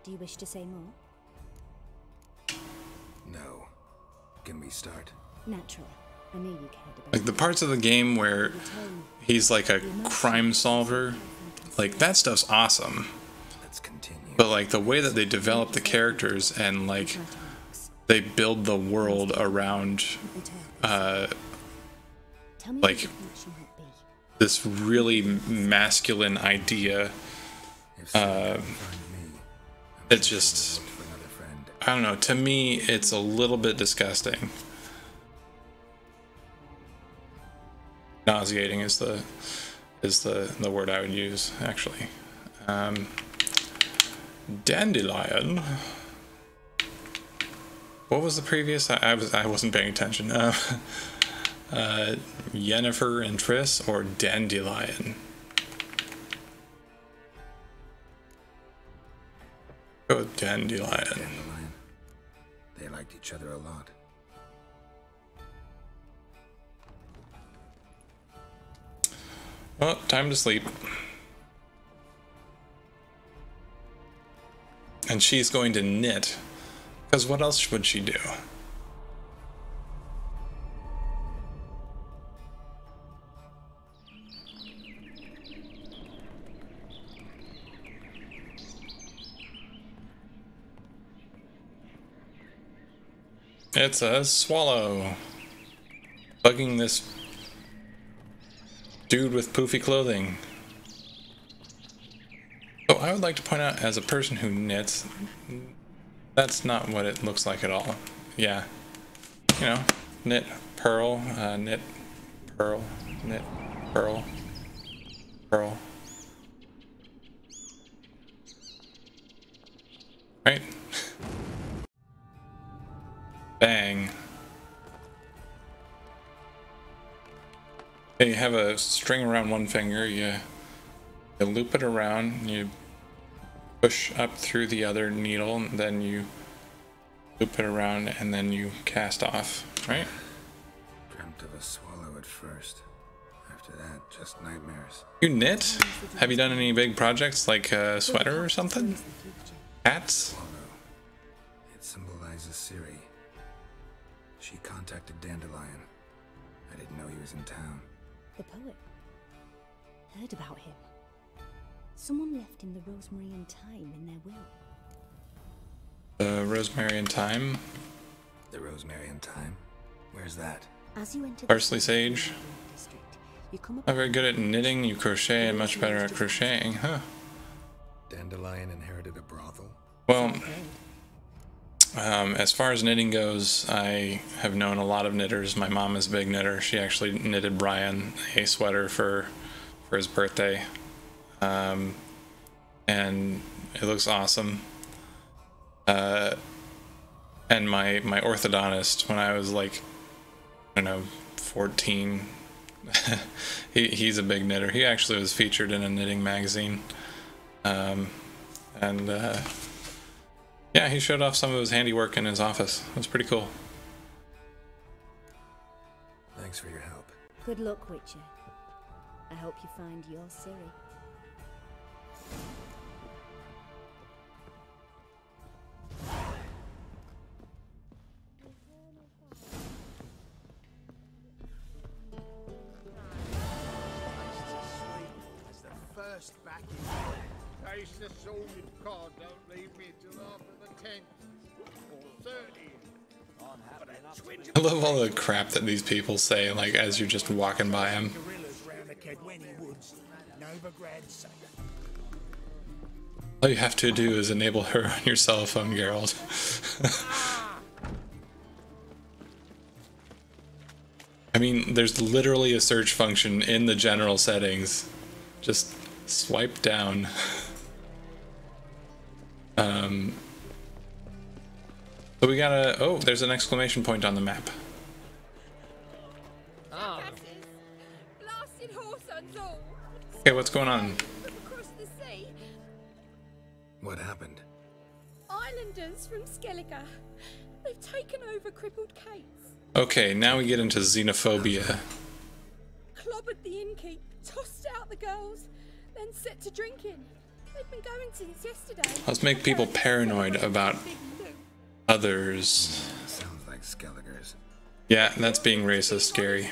Do you wish to say more? No. Can we start? Naturally. I knew you cared about Like the parts of the game where he's like a crime solver, like that stuff's awesome. Let's continue. But like the way that they develop the characters and like they build the world around uh like this really masculine idea uh it's just I don't know, to me it's a little bit disgusting. Nauseating is the is the the word I would use actually. Um, dandelion. What was the previous? I, I was I wasn't paying attention. Uh, uh, Yennefer and Triss or Dandelion? Go with Dandelion. Dandelion. They liked each other a lot. Well, time to sleep. And she's going to knit. Because what else would she do? It's a swallow. Bugging this dude with poofy clothing. So I would like to point out, as a person who knits, that's not what it looks like at all. Yeah, you know, knit, purl, uh, knit, purl, knit, purl, purl. Right? Bang. you have a string around one finger, you, you loop it around, you push up through the other needle, and then you loop it around, and then you cast off, right? Dreamt of a swallow at first. After that, just nightmares. You knit? Have you done any big projects like a sweater or something? Hats? It symbolizes Ciri. She contacted Dandelion. I didn't know he was in town. The poet. Heard about him. Someone left him the rosemary and thyme in their will. The rosemary and thyme? The rosemary and thyme? Where's that? As you enter Parsley sage? district, you come Not very good at knitting, you crochet, and much better at crocheting, huh? Dandelion inherited a brothel? Well, um, as far as knitting goes, I have known a lot of knitters. My mom is a big knitter. She actually knitted Brian a sweater for for his birthday, um, and it looks awesome. Uh, and my my orthodontist, when I was like, I don't know, fourteen, he he's a big knitter. He actually was featured in a knitting magazine, um, and. Uh, yeah, he showed off some of his handiwork in his office. It was pretty cool. Thanks for your help. Good luck, Witcher. I hope you find your Ciri. First back in. The don't leave me till after the 10th. Or 30th. I'm having enough twinge I love all the crap that these people say, like as you're just walking by them. All you have to do is enable her on your cell phone, Geralt. I mean, there's literally a search function in the general settings. Just swipe down. um, so we gotta. Oh, there's an exclamation point on the map. Blasted horse and all. Okay, what's going on? Across the sea. What happened? Islanders from Skellige. They've taken over crippled Kate's. Okay, now we get into xenophobia. Clobbered the innkeep. Tossed out the girls. Then set to drinking. They've been going since yesterday. Let's make people paranoid about others. Sounds like Skelliger's. Yeah, that's being racist, Gary.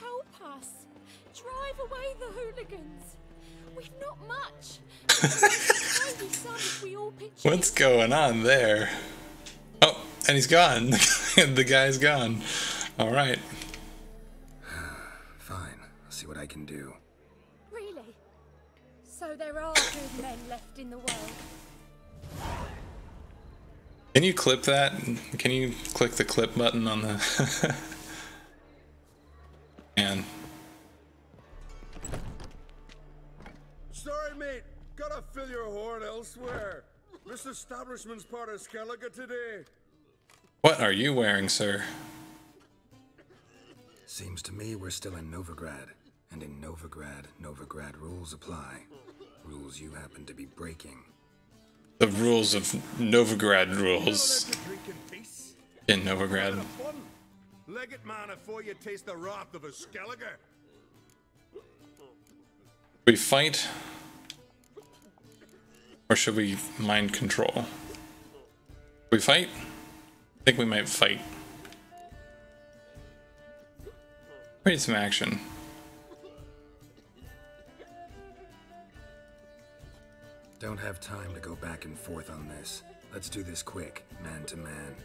Help us. Drive away the hooligans. We've not much. Maybe some if we all pitch in. What's going on there? Oh, and he's gone. the guy's gone. All right. Fine. I'll see what I can do. Really? So there are good men left in the world. Can you clip that? Can you click the clip button on the? Man, Sorry, mate. Gotta fill your horn elsewhere. This establishment's part of Skellige today. What are you wearing, sir? Seems to me we're still in Novigrad. And in Novigrad, Novigrad rules apply. Rules you happen to be breaking. The rules of Novigrad rules. In Novigrad. Leg it, man, before you taste the wrath of a Skelliger. We fight? Or should we mind control? We fight? I think we might fight. We need some action. Don't have time to go back and forth on this. Let's do this quick, man to man.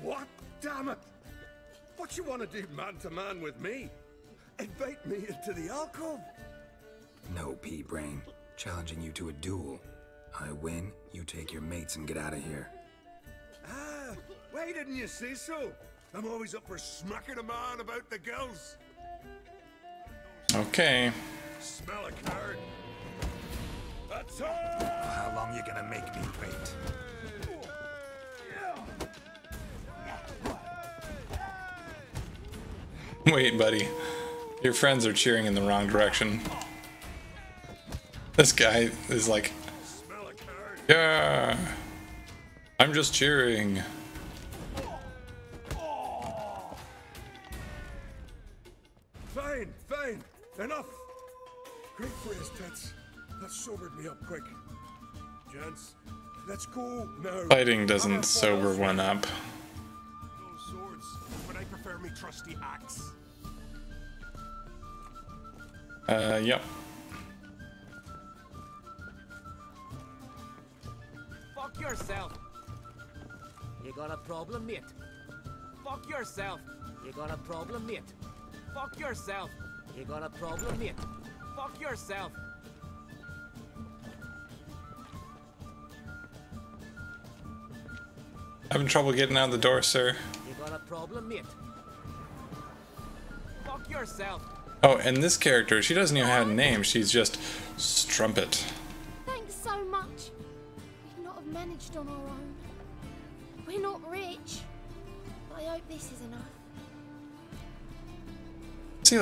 What? Damn it! What you want to do man to man with me? Invite me into the alcove? No, P-Brain. Challenging you to a duel. I win, you take your mates and get out of here. Ah, why didn't you say so? I'm always up for smacking a man about the girls. Okay. Smell a card. How long you gonna make me wait? Wait, buddy. Your friends are cheering in the wrong direction. This guy is like, yeah, I'm just cheering. Fine, fine, enough. Great phrase, Tets. That sobered me up quick. Gents, let's go now. Fighting doesn't sober one up. No swords, but I prefer me trusty axe. Uh, yep. Fuck yourself. You got a problem, mate? Fuck yourself. You got a problem, mate? Fuck yourself. You got a problem, mate? Fuck yourself. Having trouble getting out the door, sir. You got a problem, mate? Fuck yourself. Oh, and this character, she doesn't even have a name. She's just Strumpet.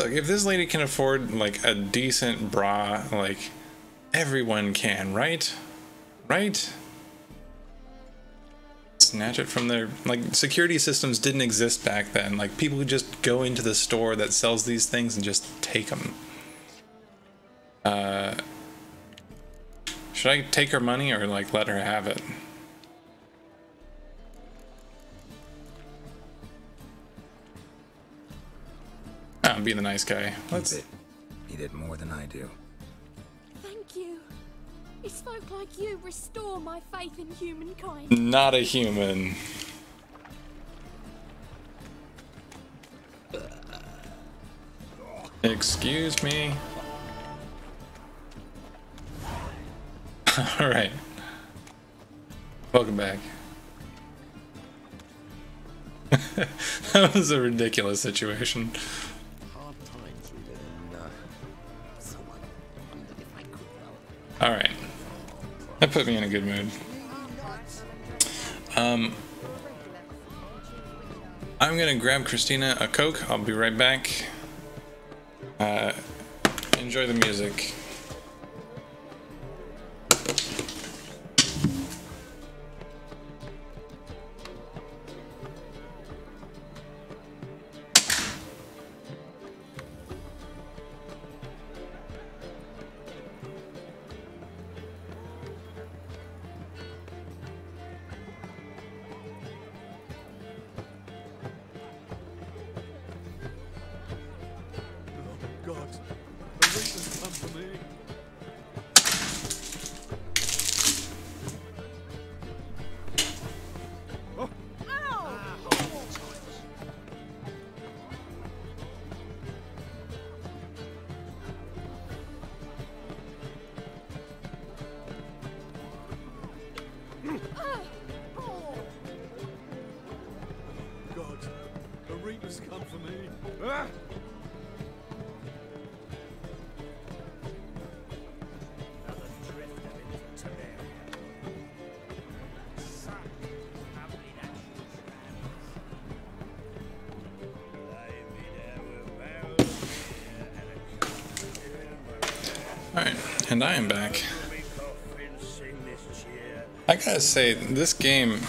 Look, if this lady can afford, like, a decent bra, like, everyone can, right? Right? Snatch it from their, like, security systems didn't exist back then. Like, people would just go into the store that sells these things and just take them. Uh, should I take her money or, like, let her have it? I'm being the nice guy. Let's. Keep it. He did more than I do. Thank you. It's folk like you restore my faith in humankind. Not a human. Excuse me. Alright. Welcome back. that was a ridiculous situation. Alright. That put me in a good mood. Um, I'm gonna grab Christina a Coke. I'll be right back. Uh, enjoy the music. Say, this game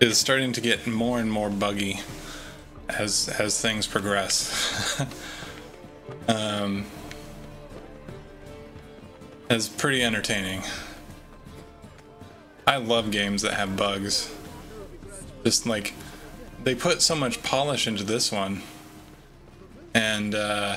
is starting to get more and more buggy as as things progress. um, it's pretty entertaining. I love games that have bugs. Just like they put so much polish into this one, and uh,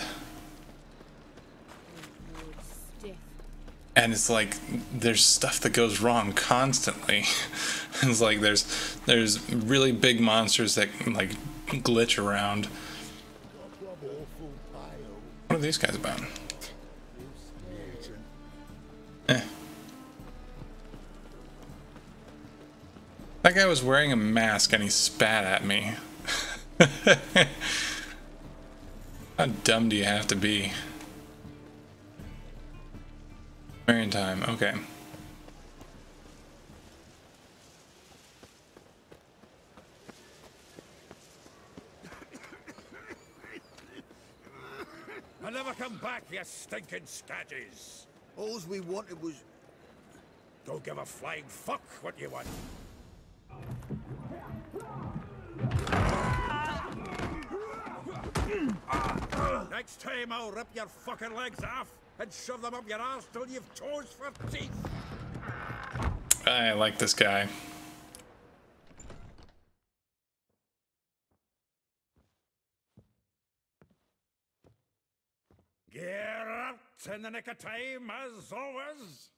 and it's like there's stuff that goes wrong constantly. it's like there's there's really big monsters that like glitch around. What are these guys about? Eh. That guy was wearing a mask and he spat at me. How dumb do you have to be? Marion time, okay. I never come back, you stinking scadges. Alls we wanted was... Don't give a flying fuck what you want. Next time I'll rip your fucking legs off and shove them up your ass till you've toes for teeth. I like this guy. Gear out in the nick of time, as always.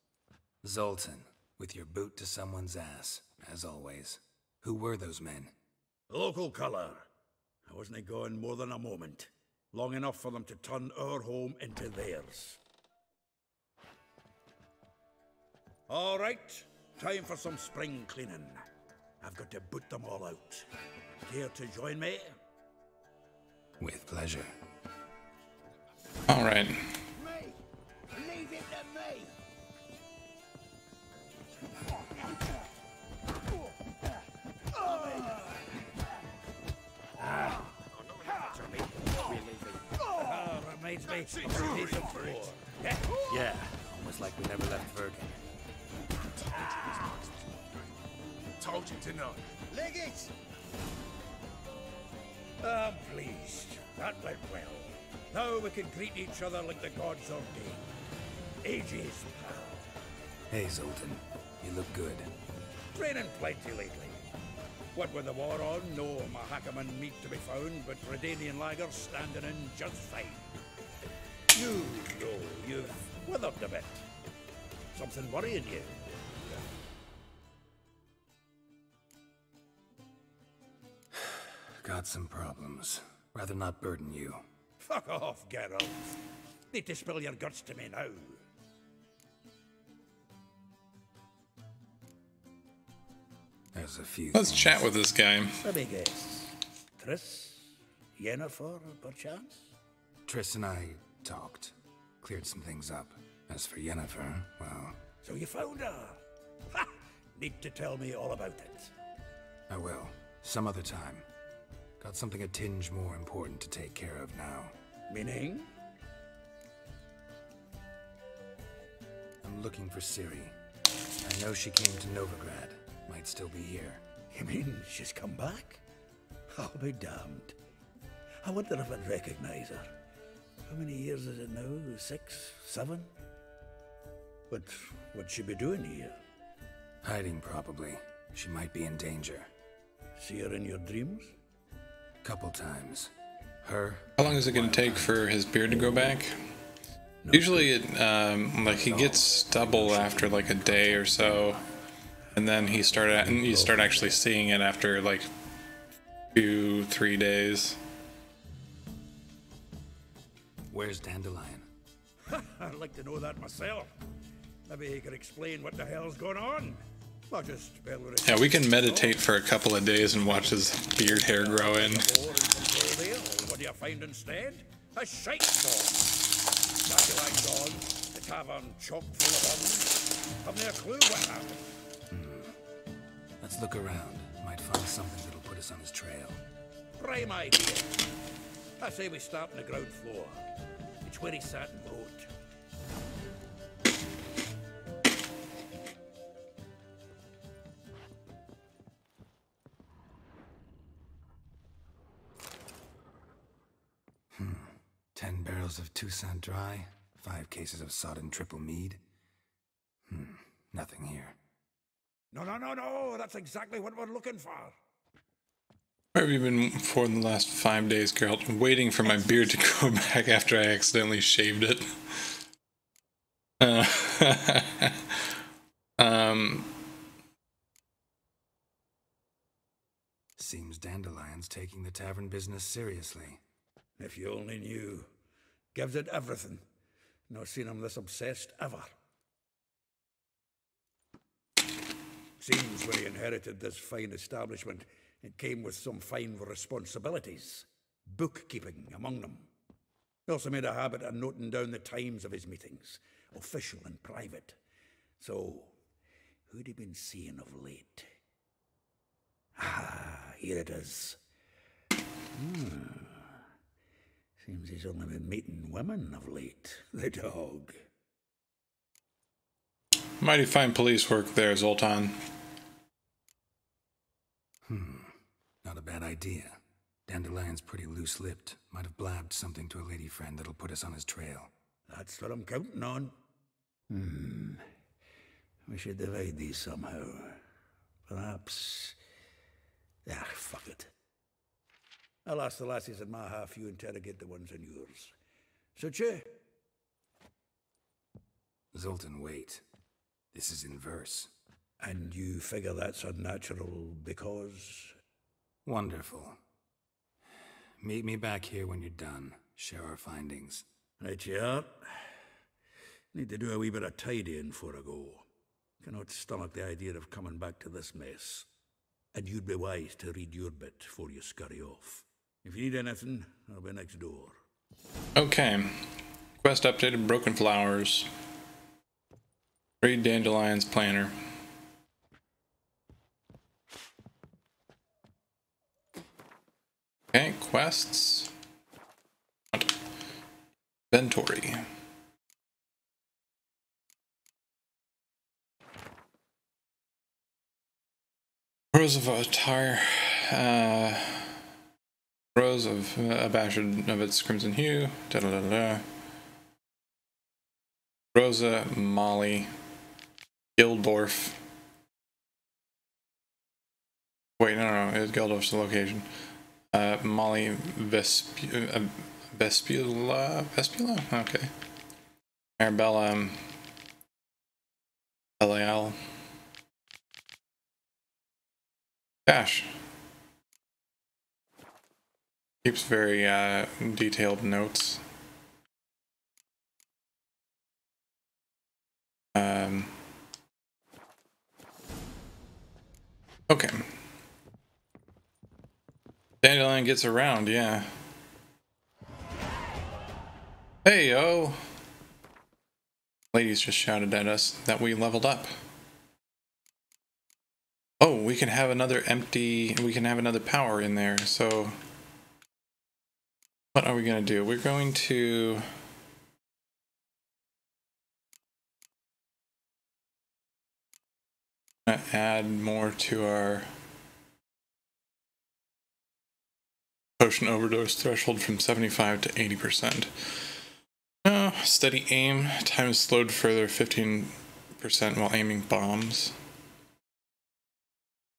Zoltan, with your boot to someone's ass, as always. Who were those men? Local colour. I wasn't going more than a moment. Long enough for them to turn our home into theirs. All right, time for some spring cleaning. I've got to boot them all out. Care to join me? With pleasure. All right. Me! Leave it to me! Ah, reminds me of a piece of floor. Yeah, almost like we never left Vergen. Told you to know. Leg it! I'm pleased. That went well. Now we can greet each other like the gods ordained. Ages, pal. Hey, Zoltan. You look good. Training plenty lately. What with the war on, no Mahakaman meat to be found, but Redanian lagers standing in just fine. You know you've withered a bit. Something worrying you. Got some problems. Rather not burden you. Fuck off, Geralt. Need to spill your guts to me now. There's a few. Let's chat with this guy. Let me guess. Triss? Yennefer, perchance? Triss and I talked. Cleared some things up. As for Yennefer, well, So you found her? Ha! Need to tell me all about it. I will. Some other time. Got something a tinge more important to take care of now. Meaning? I'm looking for Ciri. I know she came to Novigrad. Might still be here. You mean she's come back? I'll be damned. I wonder if I'd recognize her. How many years is it now? Six? Seven? But what'd she be doing here? Hiding, probably. She might be in danger. See her in your dreams? Couple times. Her. How long is it going to take for his beard to grow back? Usually, it um, like he gets stubble after like a day or so, and then he start at, and you start actually seeing it after like two, three days. Where's Dandelion? I'd like to know that myself. Maybe he could explain what the hell's going on. Not just spell it. Yeah, we can meditate for a couple of days and watch his beard hair grow in. What do you find instead? A shite dog. Dandelion gone. The tavern chock full of them. Have they a clue what happened? Let's look around. Might find something that'll put us on his trail. Prime idea. I say we start on the ground floor. It's where he sat and wrote. Ten barrels of Toussaint Dry, five cases of sodden triple mead. Hmm, nothing here. No, no, no, no. That's exactly what we're looking for. Where have you been for the last five days, Geralt? Waiting for my beard to grow back after I accidentally shaved it. Uh, um, Seems Dandelion's taking the tavern business seriously. If you only knew. Gives it everything. Not seen him this obsessed ever. Seems when he inherited this fine establishment, it came with some fine responsibilities. Bookkeeping among them. He also made a habit of noting down the times of his meetings, official and private. So, who'd he been seeing of late? Ah, here it is. Hmm. Seems he's only been meeting women of late. The dog. mighty fine police work there, Zoltan. Hmm, not a bad idea. Dandelion's pretty loose-lipped. Might have blabbed something to a lady friend that'll put us on his trail. That's what I'm counting on. Hmm. We should divide these somehow. Perhaps. Ah, fuck it. I'll ask the lassies in my half, you interrogate the ones in yours. Such a. Zoltan, wait. This is in verse. And you figure that's unnatural because. Wonderful. Meet me back here when you're done. Share our findings. Right you are. Need to do a wee bit of tidying for I go. Cannot stomach the idea of coming back to this mess. And you'd be wise to read your bit before you scurry off. If you need anything, I'll be next door. Okay. Quest updated Broken Flowers. Read Dandelion's planner. Okay, quests. Inventory. Of Attire. Uh, Rose of uh, abashed of its crimson hue. Da da da. Rosa, Molly, Gildorf. Wait, no, no, no. It's Gildorf's the location. Uh, Molly Vespu uh, Vespula? Vespula? Okay. Arabella um, Belial. Keeps very uh, detailed notes. Um, okay. Dandelion gets around, yeah. Hey, yo! Ladies just shouted at us that we leveled up. Oh, we can have another empty, we can have another power in there, so... What are we going to do? We're going to... add more to our potion overdose threshold from 75 to 80%. Uh, steady aim. Time is slowed further 15% while aiming bombs.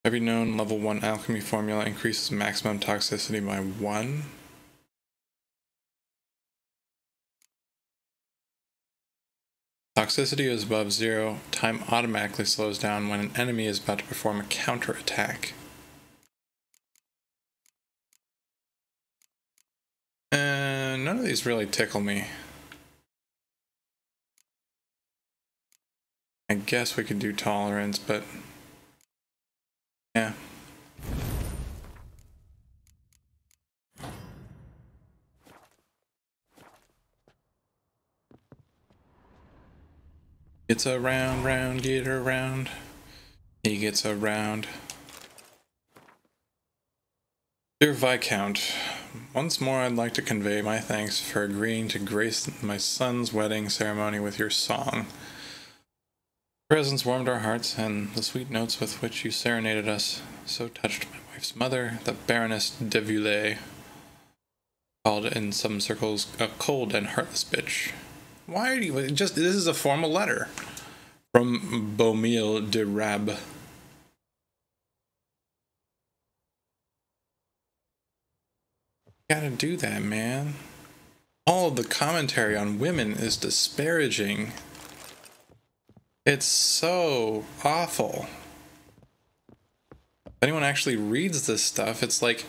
Every known level 1 alchemy formula increases maximum toxicity by 1. Toxicity is above zero. Time automatically slows down when an enemy is about to perform a counterattack. And none of these really tickle me. I guess we could do tolerance, but yeah. Gets around, round, round, get around. He gets around. Dear Viscount, once more I'd like to convey my thanks for agreeing to grace my son's wedding ceremony with your song. Your presence warmed our hearts, and the sweet notes with which you serenaded us so touched my wife's mother, the Baroness de Villers. Called in some circles a cold and heartless bitch. Why are you just? This is a formal letter from Beaumille de Rab. Gotta do that, man. All the commentary on women is disparaging. It's so awful. If anyone actually reads this stuff, it's like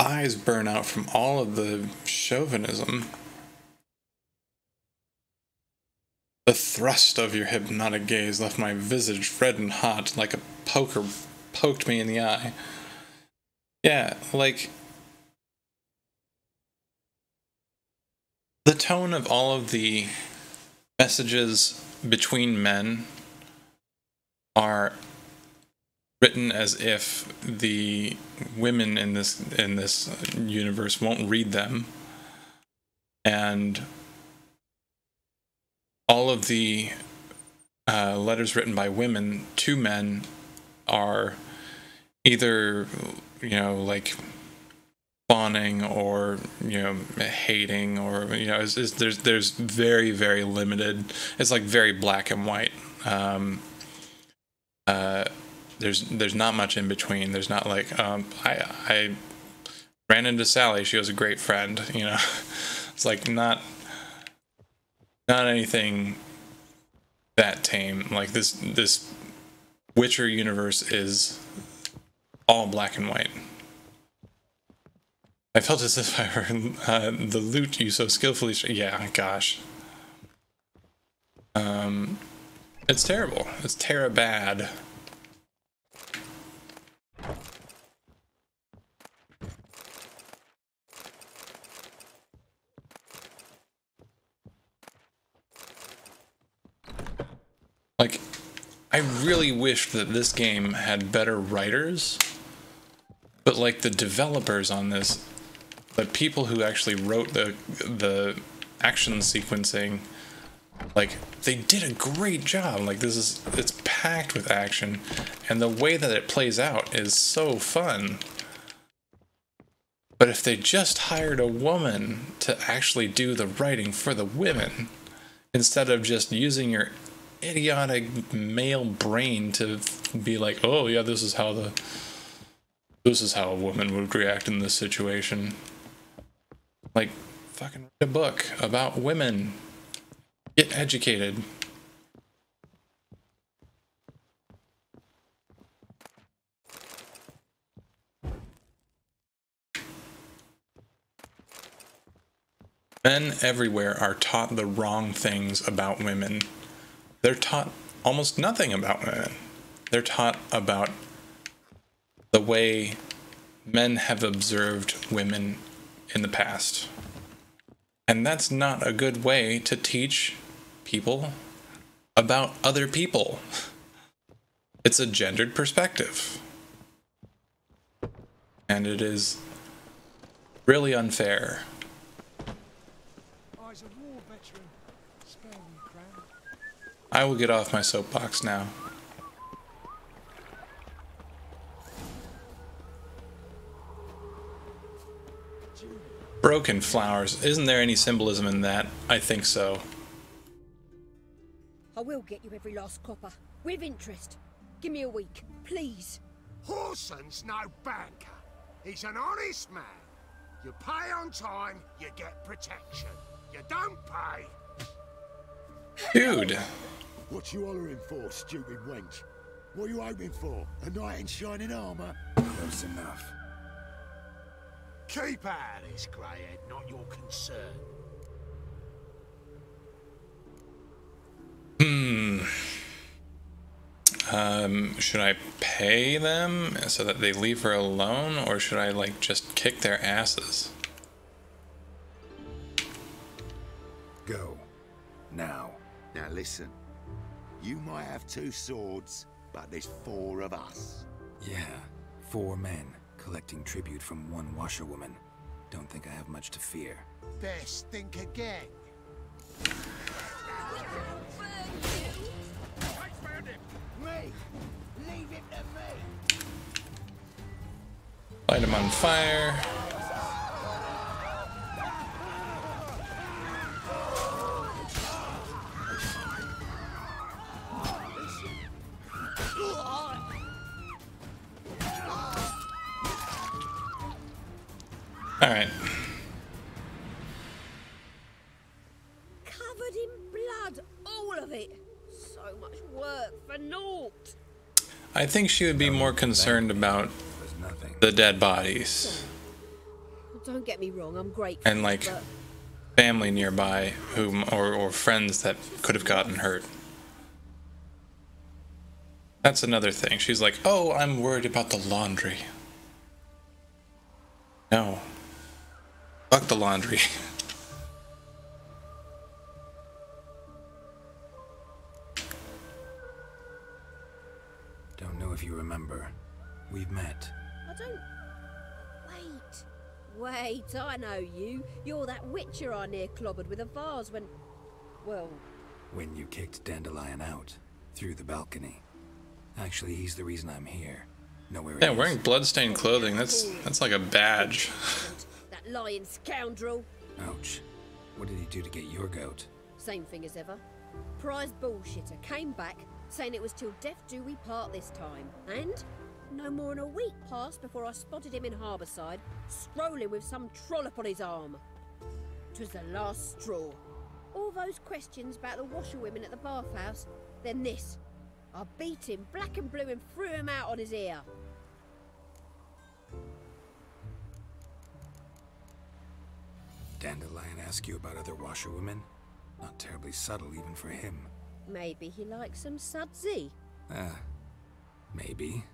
eyes burn out from all of the chauvinism. The thrust of your hypnotic gaze left my visage red and hot like a poker poked me in the eye. Yeah, like the tone of all of the messages between men are written as if the women in this in this universe won't read them and all of the uh, letters written by women to men are either you know like fawning or you know hating or you know it's, it's, there's there's very very limited it's like very black and white. Um, uh, there's there's not much in between. There's not like um, I I ran into Sally. She was a great friend you know. It's like not not anything that tame like this this Witcher universe is all black and white. I felt as if I were uh, the loot you so skillfully. yeah, gosh. Um, it's terrible. It's terra bad. I really wish that this game had better writers but like the developers on this, the people who actually wrote the the action sequencing, like they did a great job. Like this is it's packed with action, and the way that it plays out is so fun. But if they just hired a woman to actually do the writing for the women, instead of just using your idiotic male brain to be like, oh yeah, this is how the this is how a woman would react in this situation. Like, fucking read a book about women. Get educated. Men everywhere are taught the wrong things about women. They're taught almost nothing about women. They're taught about the way men have observed women in the past. And that's not a good way to teach people about other people. It's a gendered perspective. And it is really unfair. I will get off my soapbox now. Broken flowers. Isn't there any symbolism in that? I think so. I will get you every last copper. With interest. Give me a week, please. Whoreson's no banker. He's an honest man. You pay on time, you get protection. You don't pay. Dude. What you hollering for, stupid wench? What are you hoping for? A knight in shining armor? Close enough. Keep out of this, Greyhead, not your concern. Hmm. Um, should I pay them so that they leave her alone, or should I, like, just kick their asses? Go. Now. Now listen. You might have two swords, but there's four of us. Yeah, four men collecting tribute from one washerwoman. Don't think I have much to fear. Best think again. Me! All right. Covered in blood, all of it. So much work for naught. I think she would be more concerned about the dead bodies. Don't get me wrong, I'm grateful. And like family nearby whom or, or friends that could have gotten hurt. That's another thing. She's like, oh, I'm worried about the laundry. No, Fuck the laundry. Don't know if you remember. We've met. I don't. Wait. Wait, I know you. You're that witcher I near clobbered with a vase when. Well, When you kicked Dandelion out. Through the balcony. Actually, he's the reason I'm here. Nowhere Yeah, wearing bloodstained clothing, that's that's like a badge. lying scoundrel. Ouch. What did he do to get your goat? Same thing as ever. Prize bullshitter came back saying it was till death do we part this time. And no more than a week passed before I spotted him in Harbourside, strolling with some trollop on his arm. 'Twas the last straw. All those questions about the washerwomen at the bathhouse, then this. I beat him black and blue and threw him out on his ear. Dandelion ask you about other washerwomen? Not terribly subtle even for him. Maybe he likes some sudsy. Ah, maybe.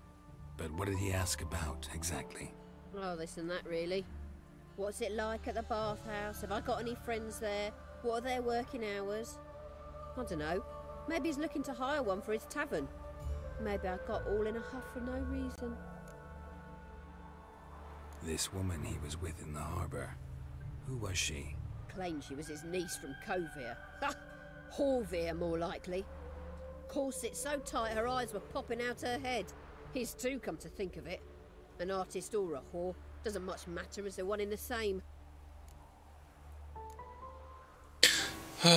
But what did he ask about, exactly? Oh, this and that, really. What's it like at the bathhouse? Have I got any friends there? What are their working hours? I don't know. Maybe he's looking to hire one for his tavern. Maybe I got all in a huff for no reason. This woman he was with in the harbor. Who was she? Claimed she was his niece from Kovir. Ha! Horvir, more likely. Corset so tight her eyes were popping out her head. His too, come to think of it. An artist or a whore. Doesn't much matter as they're one in the same.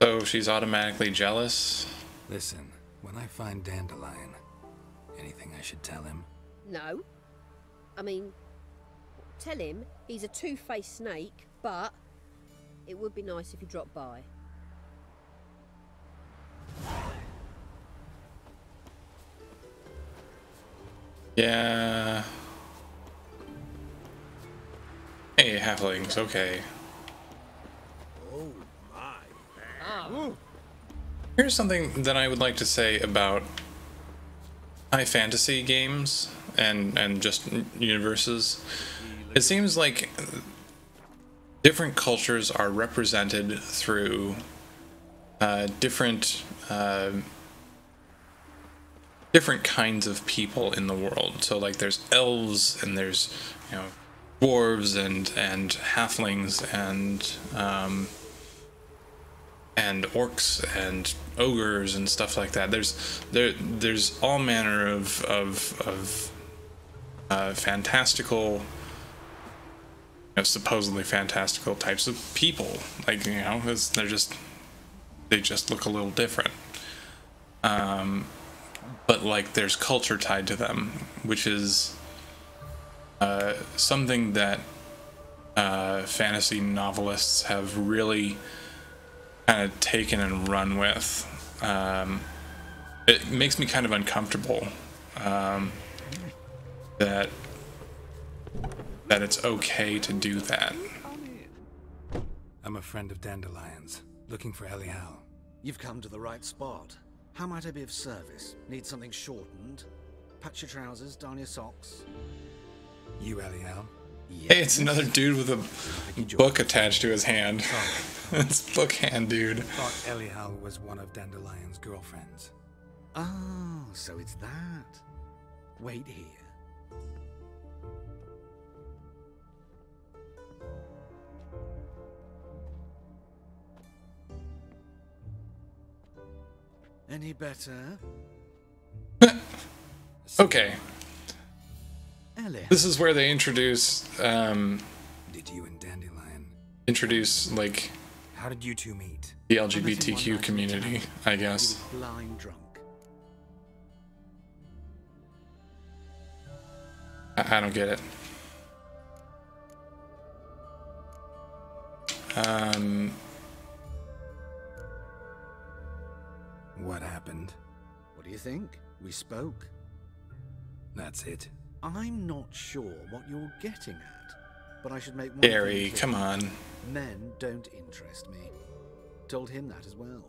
So she's automatically jealous. Listen, when I find Dandelion, anything I should tell him? No. I mean, tell him he's a two-faced snake, but it would be nice if he dropped by. Yeah. Hey, halflings, okay. Oh my. Here's something that I would like to say about high fantasy games and and just universes. It seems like different cultures are represented through uh, different uh, different kinds of people in the world. So like there's elves and there's you know dwarves and and halflings and um, and orcs and ogres and stuff like that. There's there there's all manner of of of uh, fantastical, know, supposedly fantastical types of people. Like you know, they're just they just look a little different. Um, but like there's culture tied to them, which is uh, something that uh, fantasy novelists have really kind of taken and run with. Um, it makes me kind of uncomfortable um, that that it's okay to do that. I'm a friend of Dandelion's, looking for Elihal. You've come to the right spot. How might I be of service? Need something shortened? Patch your trousers, darn your socks. You, Elihal? Hey, it's another dude with a book attached to his hand. it's book hand, dude. Thought Elihal was one of Dandelion's girlfriends. Oh, so it's that. Wait here. Any better? Okay. Ellie. This is where they introduce um Did you and Dandelion? introduce like How did you two meet? the LGBTQ community, I guess. Blind drunk. I, I don't get it. Um happened? What do you think? We spoke. That's it. I'm not sure what you're getting at, but I should make one clear. come on. Men don't interest me. Told him that as well.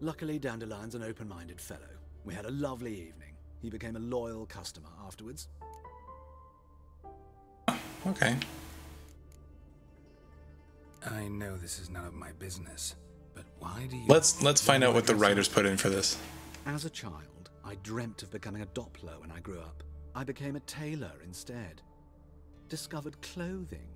Luckily, Dandelion's an open-minded fellow. We had a lovely evening. He became a loyal customer afterwards. Okay. I know this is none of my business, Let's let's find out what the writers put in for this. As a child, I dreamt of becoming a Doppler when I grew up. I became a tailor instead. Discovered clothing.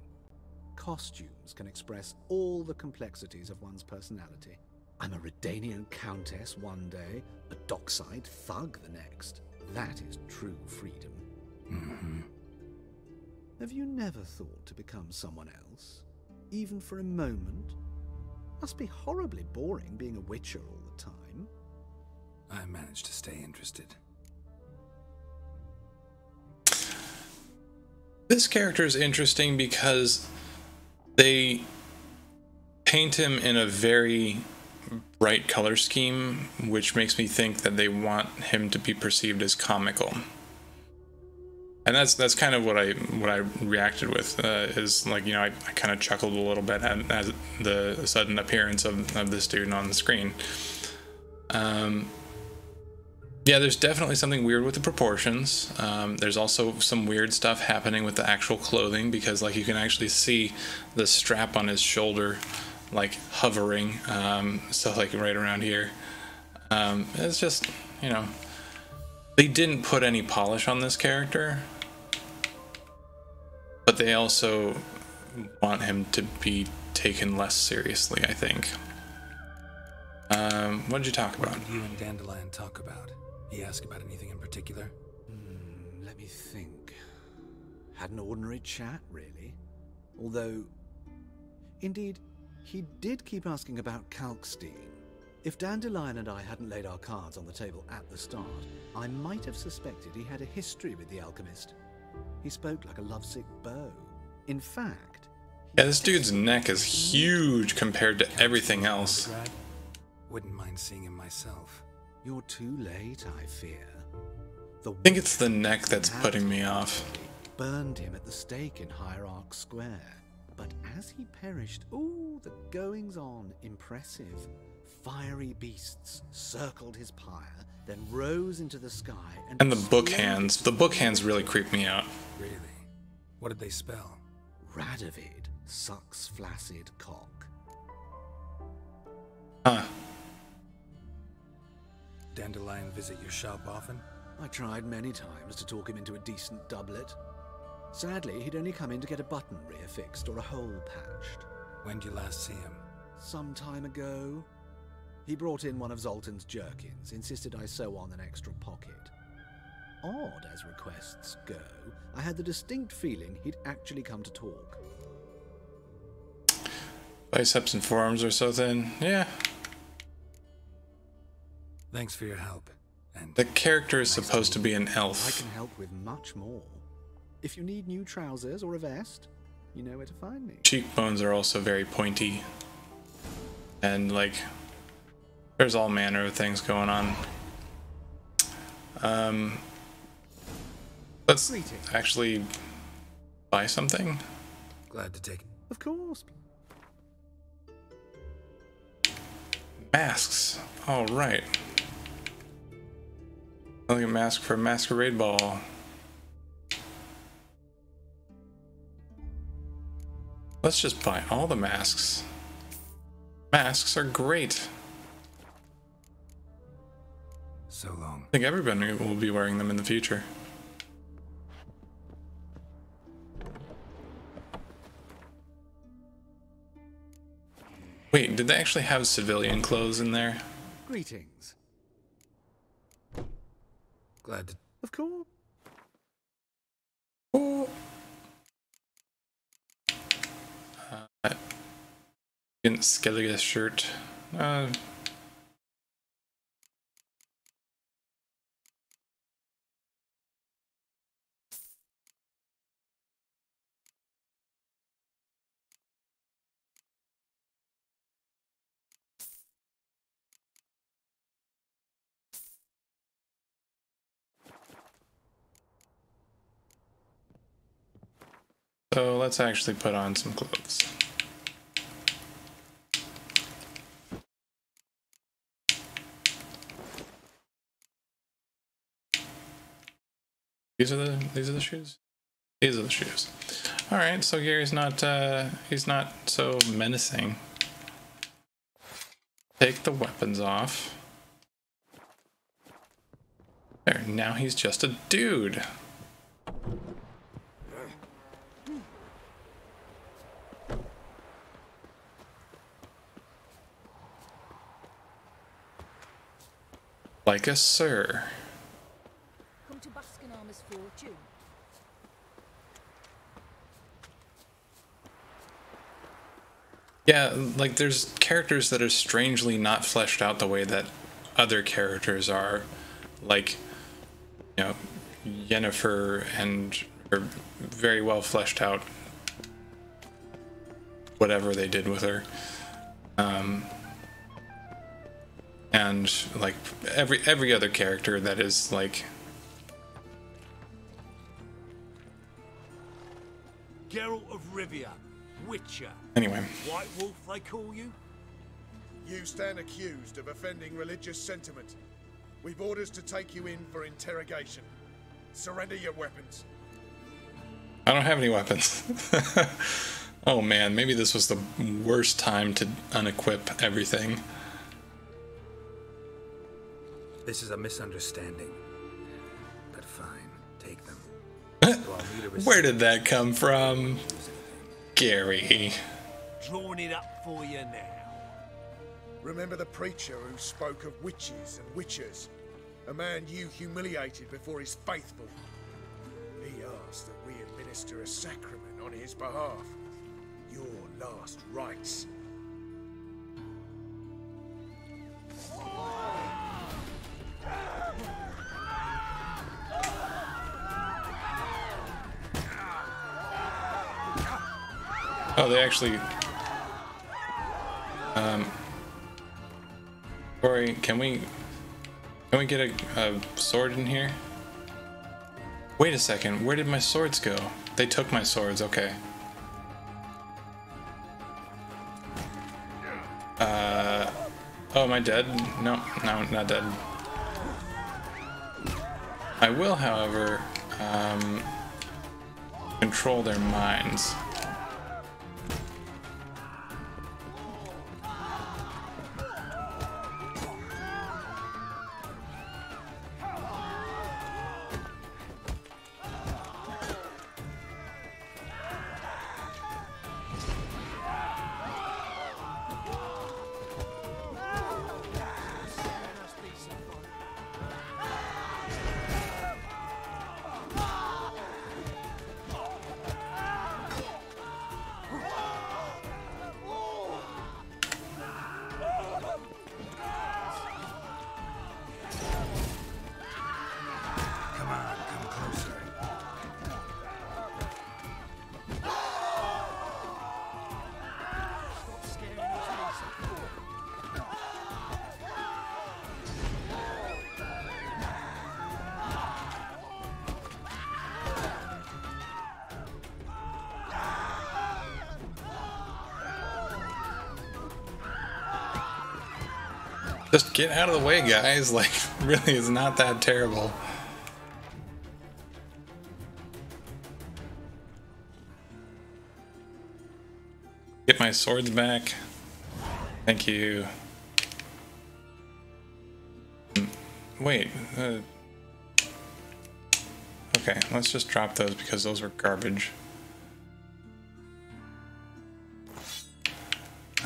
Costumes can express all the complexities of one's personality. I'm a Redanian countess one day, a dockside thug the next. That is true freedom. Mm-hmm. Have you never thought to become someone else? Even for a moment? Must be horribly boring being a witcher all the time. I managed to stay interested. This character is interesting because they paint him in a very bright color scheme, which makes me think that they want him to be perceived as comical. And that's that's kind of what I what I reacted with uh, is like you know I, I kind of chuckled a little bit at, at the sudden appearance of, of this dude on the screen. Um, yeah, there's definitely something weird with the proportions. Um, there's also some weird stuff happening with the actual clothing because, like, you can actually see the strap on his shoulder, like hovering. Um, so, like, right around here. Um, it's just, you know, they didn't put any polish on this character, but they also want him to be taken less seriously. I think. Um, what did you talk about? What did you and Dandelion talk about? He asked about anything in particular? Hmm, let me think. Had an ordinary chat, really. Although, indeed, he did keep asking about Kalkstein. If Dandelion and I hadn't laid our cards on the table at the start, I might have suspected he had a history with the alchemist. He spoke like a lovesick beau. In fact, Yeah, this dude's neck is huge compared to everything else. Wouldn't mind seeing him myself. You're too late, I fear. The I think it's the neck that's putting me off. burned him at the stake in Hierarch Square. But as he perished, ooh, the goings on, impressive. Fiery beasts circled his pyre, then rose into the sky and, And the book hands. The book hands really creep me out. Really? What did they spell? Radovid sucks flaccid cock. Huh. Dandelion visit your shop often? I tried many times to talk him into a decent doublet. Sadly, he'd only come in to get a button reaffixed or a hole patched. When did you last see him? Some time ago. He brought in one of Zoltan's jerkins, insisted I sew on an extra pocket. Odd as requests go, I had the distinct feeling he'd actually come to talk. Biceps and forearms are so thin. Yeah. Thanks for your help. And the character is supposed to be an elf. I can help with much more. If you need new trousers or a vest, you know where to find me. Cheekbones are also very pointy. And like there's all manner of things going on. Um let's actually buy something. Glad to take it. Of course. Masks. All right. Like a mask for a masquerade ball. Let's just buy all the masks. Masks are great. So long. I think everybody will be wearing them in the future. Wait, did they actually have civilian clothes in there? Greetings. Glad to Of course. Uh, didn't Skellige's shirt. Uh, So let's actually put on some clothes. These are the these are the shoes. These are the shoes. All right, so Gary's not uh, he's not so menacing. Take the weapons off. There, now he's just a dude. Like a sir. Come to fortune. Yeah, like there's characters that are strangely not fleshed out the way that other characters are. Like, you know, Yennefer and are very well fleshed out whatever they did with her. Um, and like every every other character that is like Geralt of Rivia, Witcher. Anyway. White Wolf, they call you? You stand accused of offending religious sentiment. We've orders to take you in for interrogation. Surrender your weapons. I don't have any weapons. oh man, maybe this was the worst time to unequip everything. This is a misunderstanding. But fine, take them. Where did that come from? Gary. Drawing it up for you now. Remember the preacher who spoke of witches and witchers? A man you humiliated before his faithful. He asked that we administer a sacrament on his behalf. Your last rites. Oh, they actually. Um. Corey, can we. Can we get a, a sword in here? Wait a second, where did my swords go? They took my swords, okay. Uh. Oh, am I dead? No, no, not dead. I will, however, um, control their minds. Get out of the way, guys. Like, really, it's not that terrible. Get my swords back. Thank you. Mm, Wait. Uh, okay, let's just drop those because those were garbage.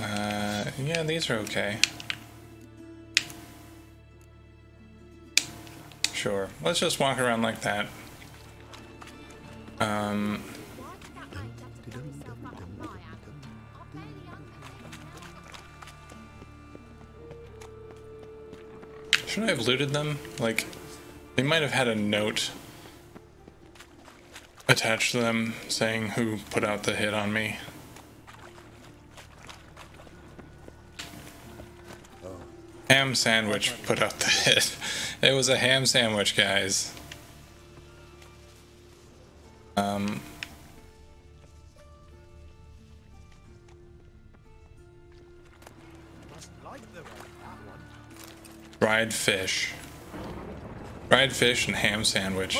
Uh, yeah, these are okay. Sure. Let's just walk around like that. Um, should I have looted them? Like, they might have had a note attached to them saying who put out the hit on me. ham sandwich put out the hit. It was a ham sandwich, guys. Um. Fried fish. Fried fish and ham sandwich.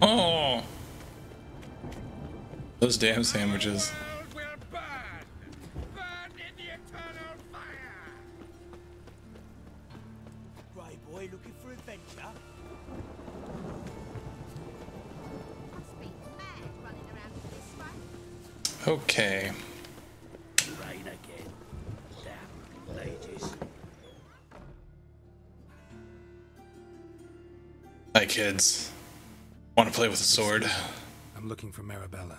Oh! Those damn sandwiches. Hi, kids. Want to play with a sword? I'm looking for Marabella.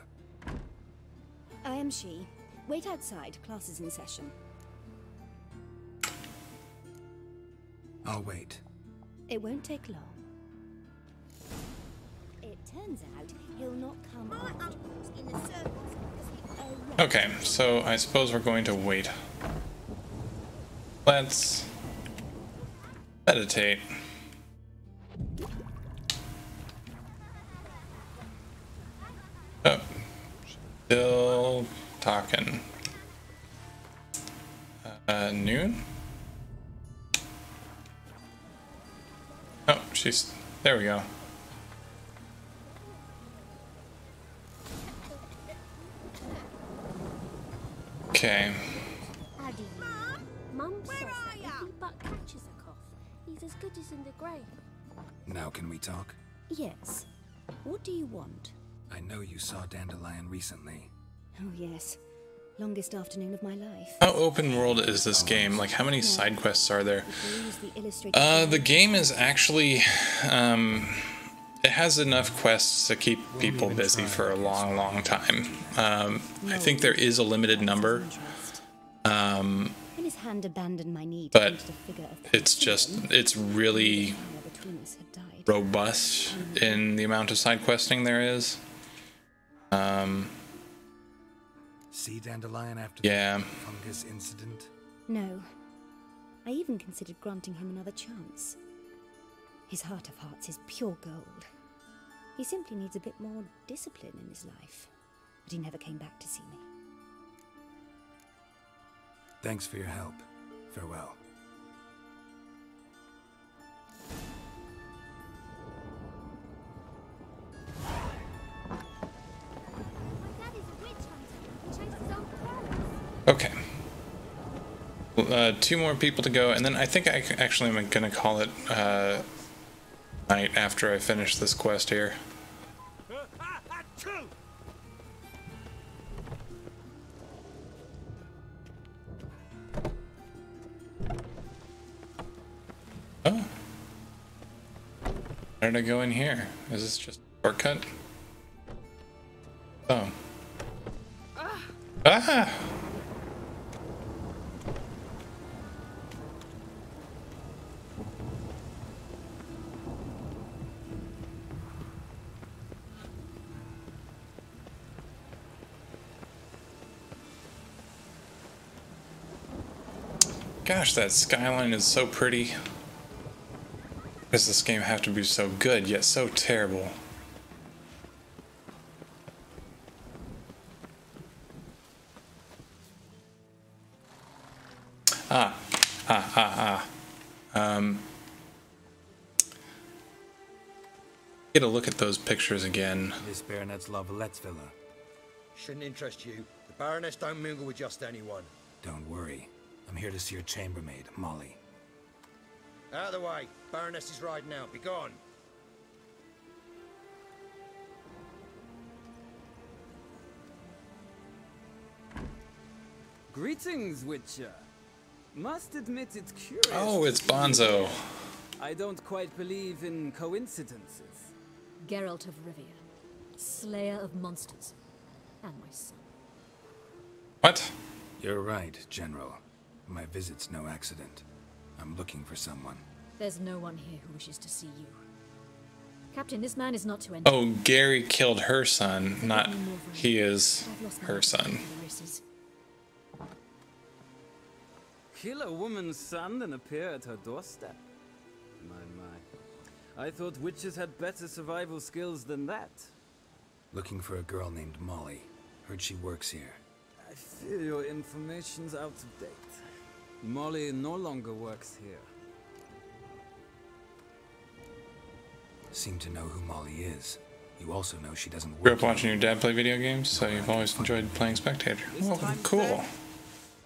I am she. Wait outside. Class is in session. I'll wait. It won't take long. It turns out he'll not come My uncle's in the circles Okay, so I suppose we're going to wait. Let's meditate. Talking. Uh, noon? Oh, she's there. We go. Okay. Addy. Mum says that if he but catches a cough, he's as good as in the grave. Now can we talk? Yes. What do you want? I know you saw Dandelion recently. Oh, yes. Longest afternoon of my life. How open world is this game? Like, how many side quests are there? The Uh, the game is actually, um, it has enough quests to keep people busy for a long, long time. Um, I think there is a limited number, um, his hand abandoned my knee but reach the figure of it's just, it's really Penicillin between us had died. robust in the amount of side questing there is. Um, See Dandelion after Yeah. the fungus incident? No. I even considered granting him another chance. His heart of hearts is pure gold. He simply needs a bit more discipline in his life. But he never came back to see me. Thanks for your help. Farewell. Okay. Uh, two more people to go, and then I think I actually am gonna call it uh, night after I finish this quest here. Oh. How did I go in here? Is this just a shortcut? Oh. Ah! Gosh, that skyline is so pretty. Does this game have to be so good, yet so terrible? Ah, ah, ah, ah. Um, get a look at those pictures again. This Baronet's La Valette's villa. Shouldn't interest you. The Baroness don't mingle with just anyone. Don't worry. I'm here to see your chambermaid, Molly. Out of the way. Baroness is riding out. Be gone. Greetings, Witcher. Must admit it's curious. Oh, it's Bonzo. I don't quite believe in coincidences. Geralt of Rivia, slayer of monsters, and my son. What? You're right, General. My visit's no accident. I'm looking for someone. There's no one here who wishes to see you. Captain, this man is not to enter. Oh, Gary killed her son, not he is I've lost my her son. for the races. Kill a woman's son and appear at her doorstep? My, my. I thought witches had better survival skills than that. Looking for a girl named Molly. Heard she works here. I fear your information's out of date. Molly no longer works here. Seem to know who Molly is. You also know she doesn't Grew work up watching your dad play video games, so you've always enjoyed playing spectator. This Oh, cool. today,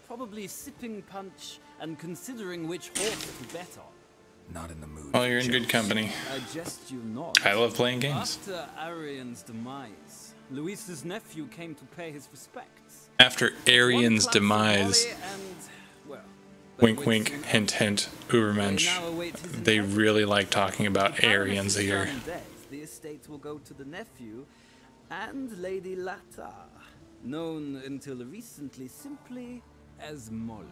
Probably sipping punch and considering which horse to bet on. Not in the mood. Well, you're in good company. I jest you not. I love playing games. After Aryan's demise, Luis's nephew came to pay his respects. After Aryan's demise, Molly and, well, wink wink, hint hint, Ubermensch, they really like talking about Arians here. the estate will go to the nephew and Lady Lata, known until recently simply as Molly.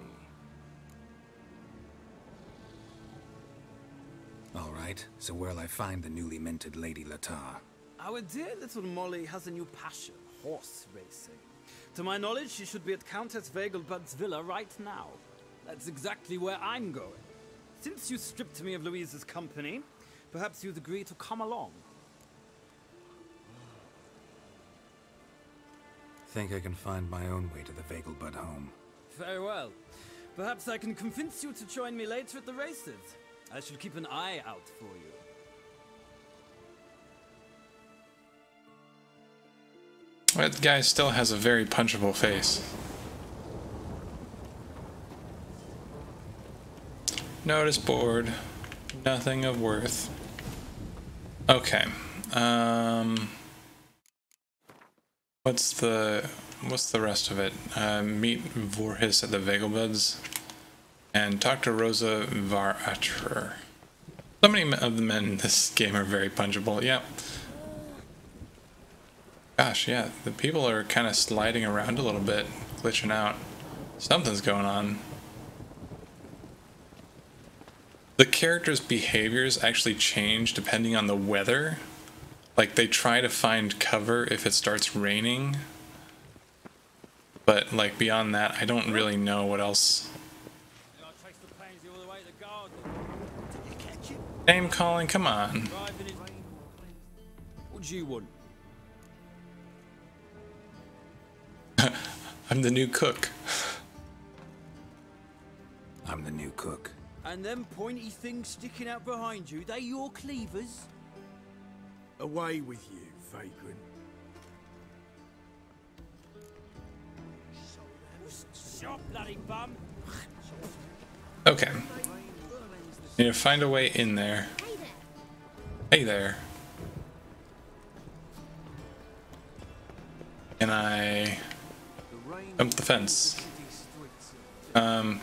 All right. So where'll I find the newly minted Lady Latar? Our dear little Molly has a new passion, horse racing. To my knowledge, she should be at Countess Vegelbud's villa right now. That's exactly where I'm going. Since you stripped me of Louise's company, perhaps you'd agree to come along. Think I can find my own way to the Vegelbud home. Very well. Perhaps I can convince you to join me later at the races. I shall keep an eye out for you. That guy still has a very punchable face. Notice board. Nothing of worth. Okay. Um What's the what's the rest of it? Uh, meet Voorhis at the Vegelbuds and talk to Rosa var Attre. So many of the men in this game are very punchable. Yeah. Gosh, yeah, the people are kind of sliding around a little bit, glitching out. Something's going on. The characters' behaviors actually change depending on the weather. Like, they try to find cover if it starts raining. But, like, beyond that, I don't really know what else. Name calling, come on. What do you want? I'm the new cook. I'm the new cook. And them pointy things sticking out behind you, they your cleavers? Away with you, vagrant. Shop, bloody bum! Okay. Need to find a way in there. Hey there. Can I jump the fence? Um.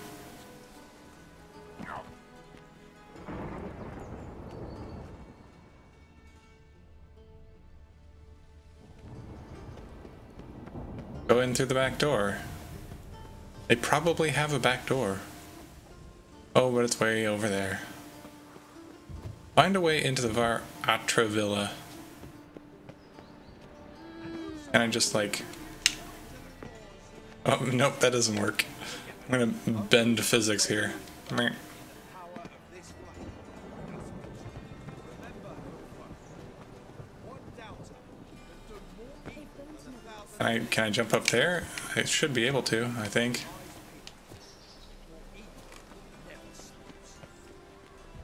Go in through the back door. They probably have a back door. Oh, but it's way over there. Find a way into the var Attre Villa. Can I just like... Oh, nope, that doesn't work. I'm gonna bend physics here. I, can I jump up there? I should be able to, I think.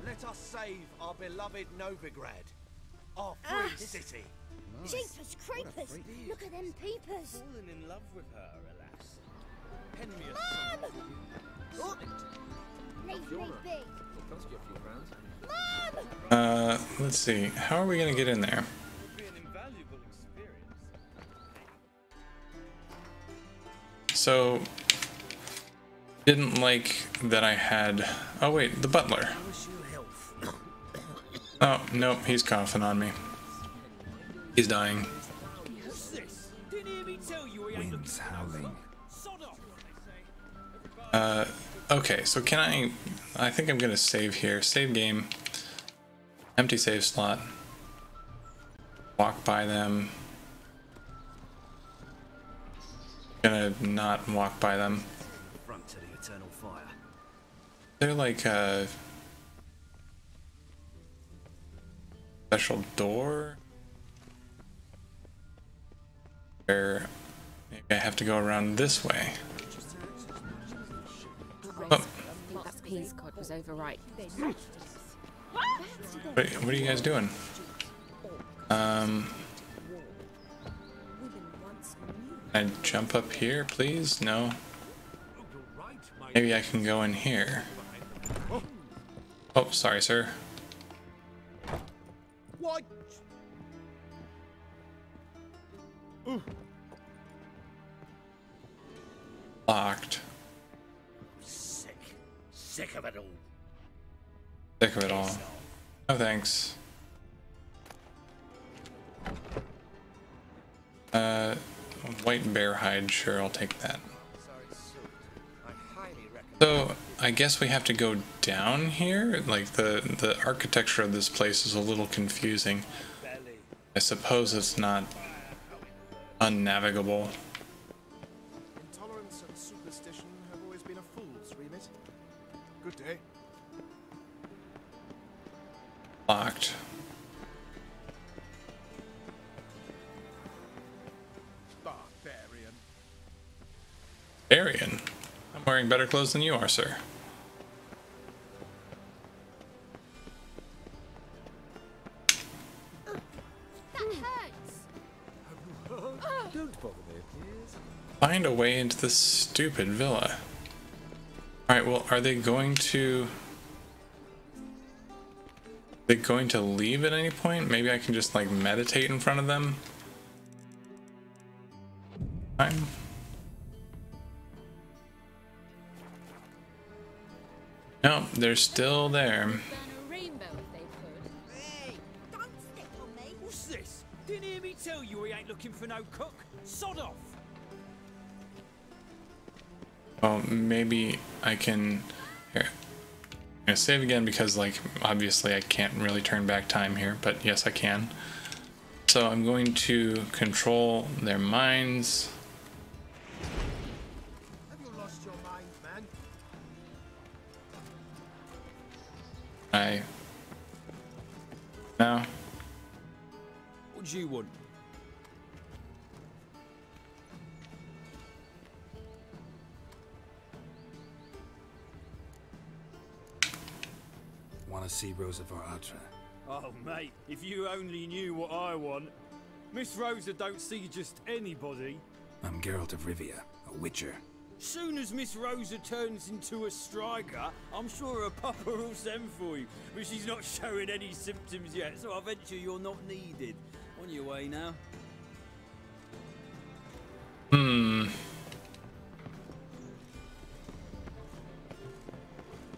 Let us save our beloved Novigrad, our free Ah. city. Jeepers creepers! Look at them peepers! Fallen in love with her, alas. Henry Mom! Leave me be! cost you a few rounds. Mom! Uh, let's see. How are we gonna get in there? So, didn't like that I had. Oh wait, the butler. Oh nope, he's coughing on me. He's dying. What's this? Didn't hear me tell you he ain't Winds howling. Uh, okay, so can I? I think I'm gonna save here. Save game. Empty save slot. Walk by them. Gonna not walk by them. Front to the eternal fire. They're like a special door where maybe I have to go around this way. Oh, Peascod was overripe. What, what are you guys doing? Um, I jump up here, please? No. Maybe I can go in here. Oh, sorry, sir. What? Locked. Sick. Sick of it all. Sick of it all. No thanks. Uh, white bear hide, sure, I'll take that. So, I guess we have to go down here? Like, the, the architecture of this place is a little confusing. I suppose it's not unnavigable. Intolerance and superstition have always been a fool's remit. Good day. Locked. Wearing better clothes than you are, sir. Find a way into this stupid villa. Alright, well, are they going to... Are they going to leave at any point? Maybe I can just, like, meditate in front of them? They're still there. What's this? Didn't hear me tell you we ain't looking for no cook? Sod off! Well, maybe I can... Here. I'm gonna save again because, like, obviously I can't really turn back time here, but yes, I can. So I'm going to control their minds. See Rosa Attre? Oh, mate, if you only knew what I want. Miss Rosa don't see just anybody. I'm Geralt of Rivia, a witcher. Soon as Miss Rosa turns into a striga, I'm sure her papa will send for you. But she's not showing any symptoms yet, so I venture you're not needed. On your way now. Hmm.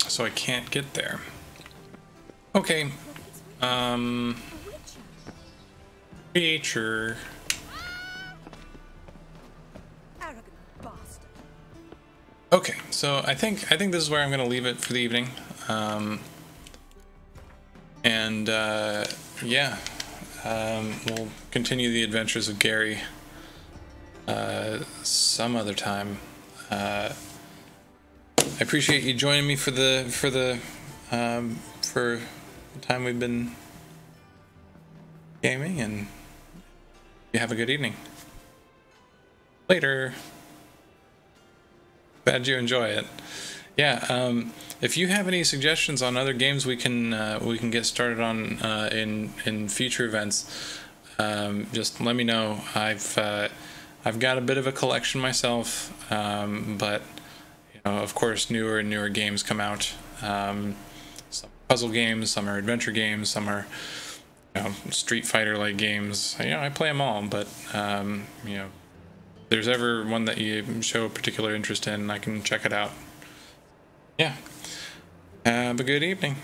So I can't get there. Okay. Um. Creature. Okay, so I think I think this is where I'm gonna leave it for the evening. Um, and uh, yeah, um, we'll continue the adventures of Gary uh, some other time. Uh, I appreciate you joining me for the for the um, for time we've been gaming, and you have a good evening. Later. Glad you enjoy it. Yeah. Um, if you have any suggestions on other games we can uh, we can get started on uh, in in future events, um, just let me know. I've uh, I've got a bit of a collection myself, um, but you know, of course, newer and newer games come out. Puzzle games, some are adventure games, some are you know Street Fighter like games. You know, I play them all, but um, you know there's ever one that you show a particular interest in, I can check it out. Yeah. Have a good evening.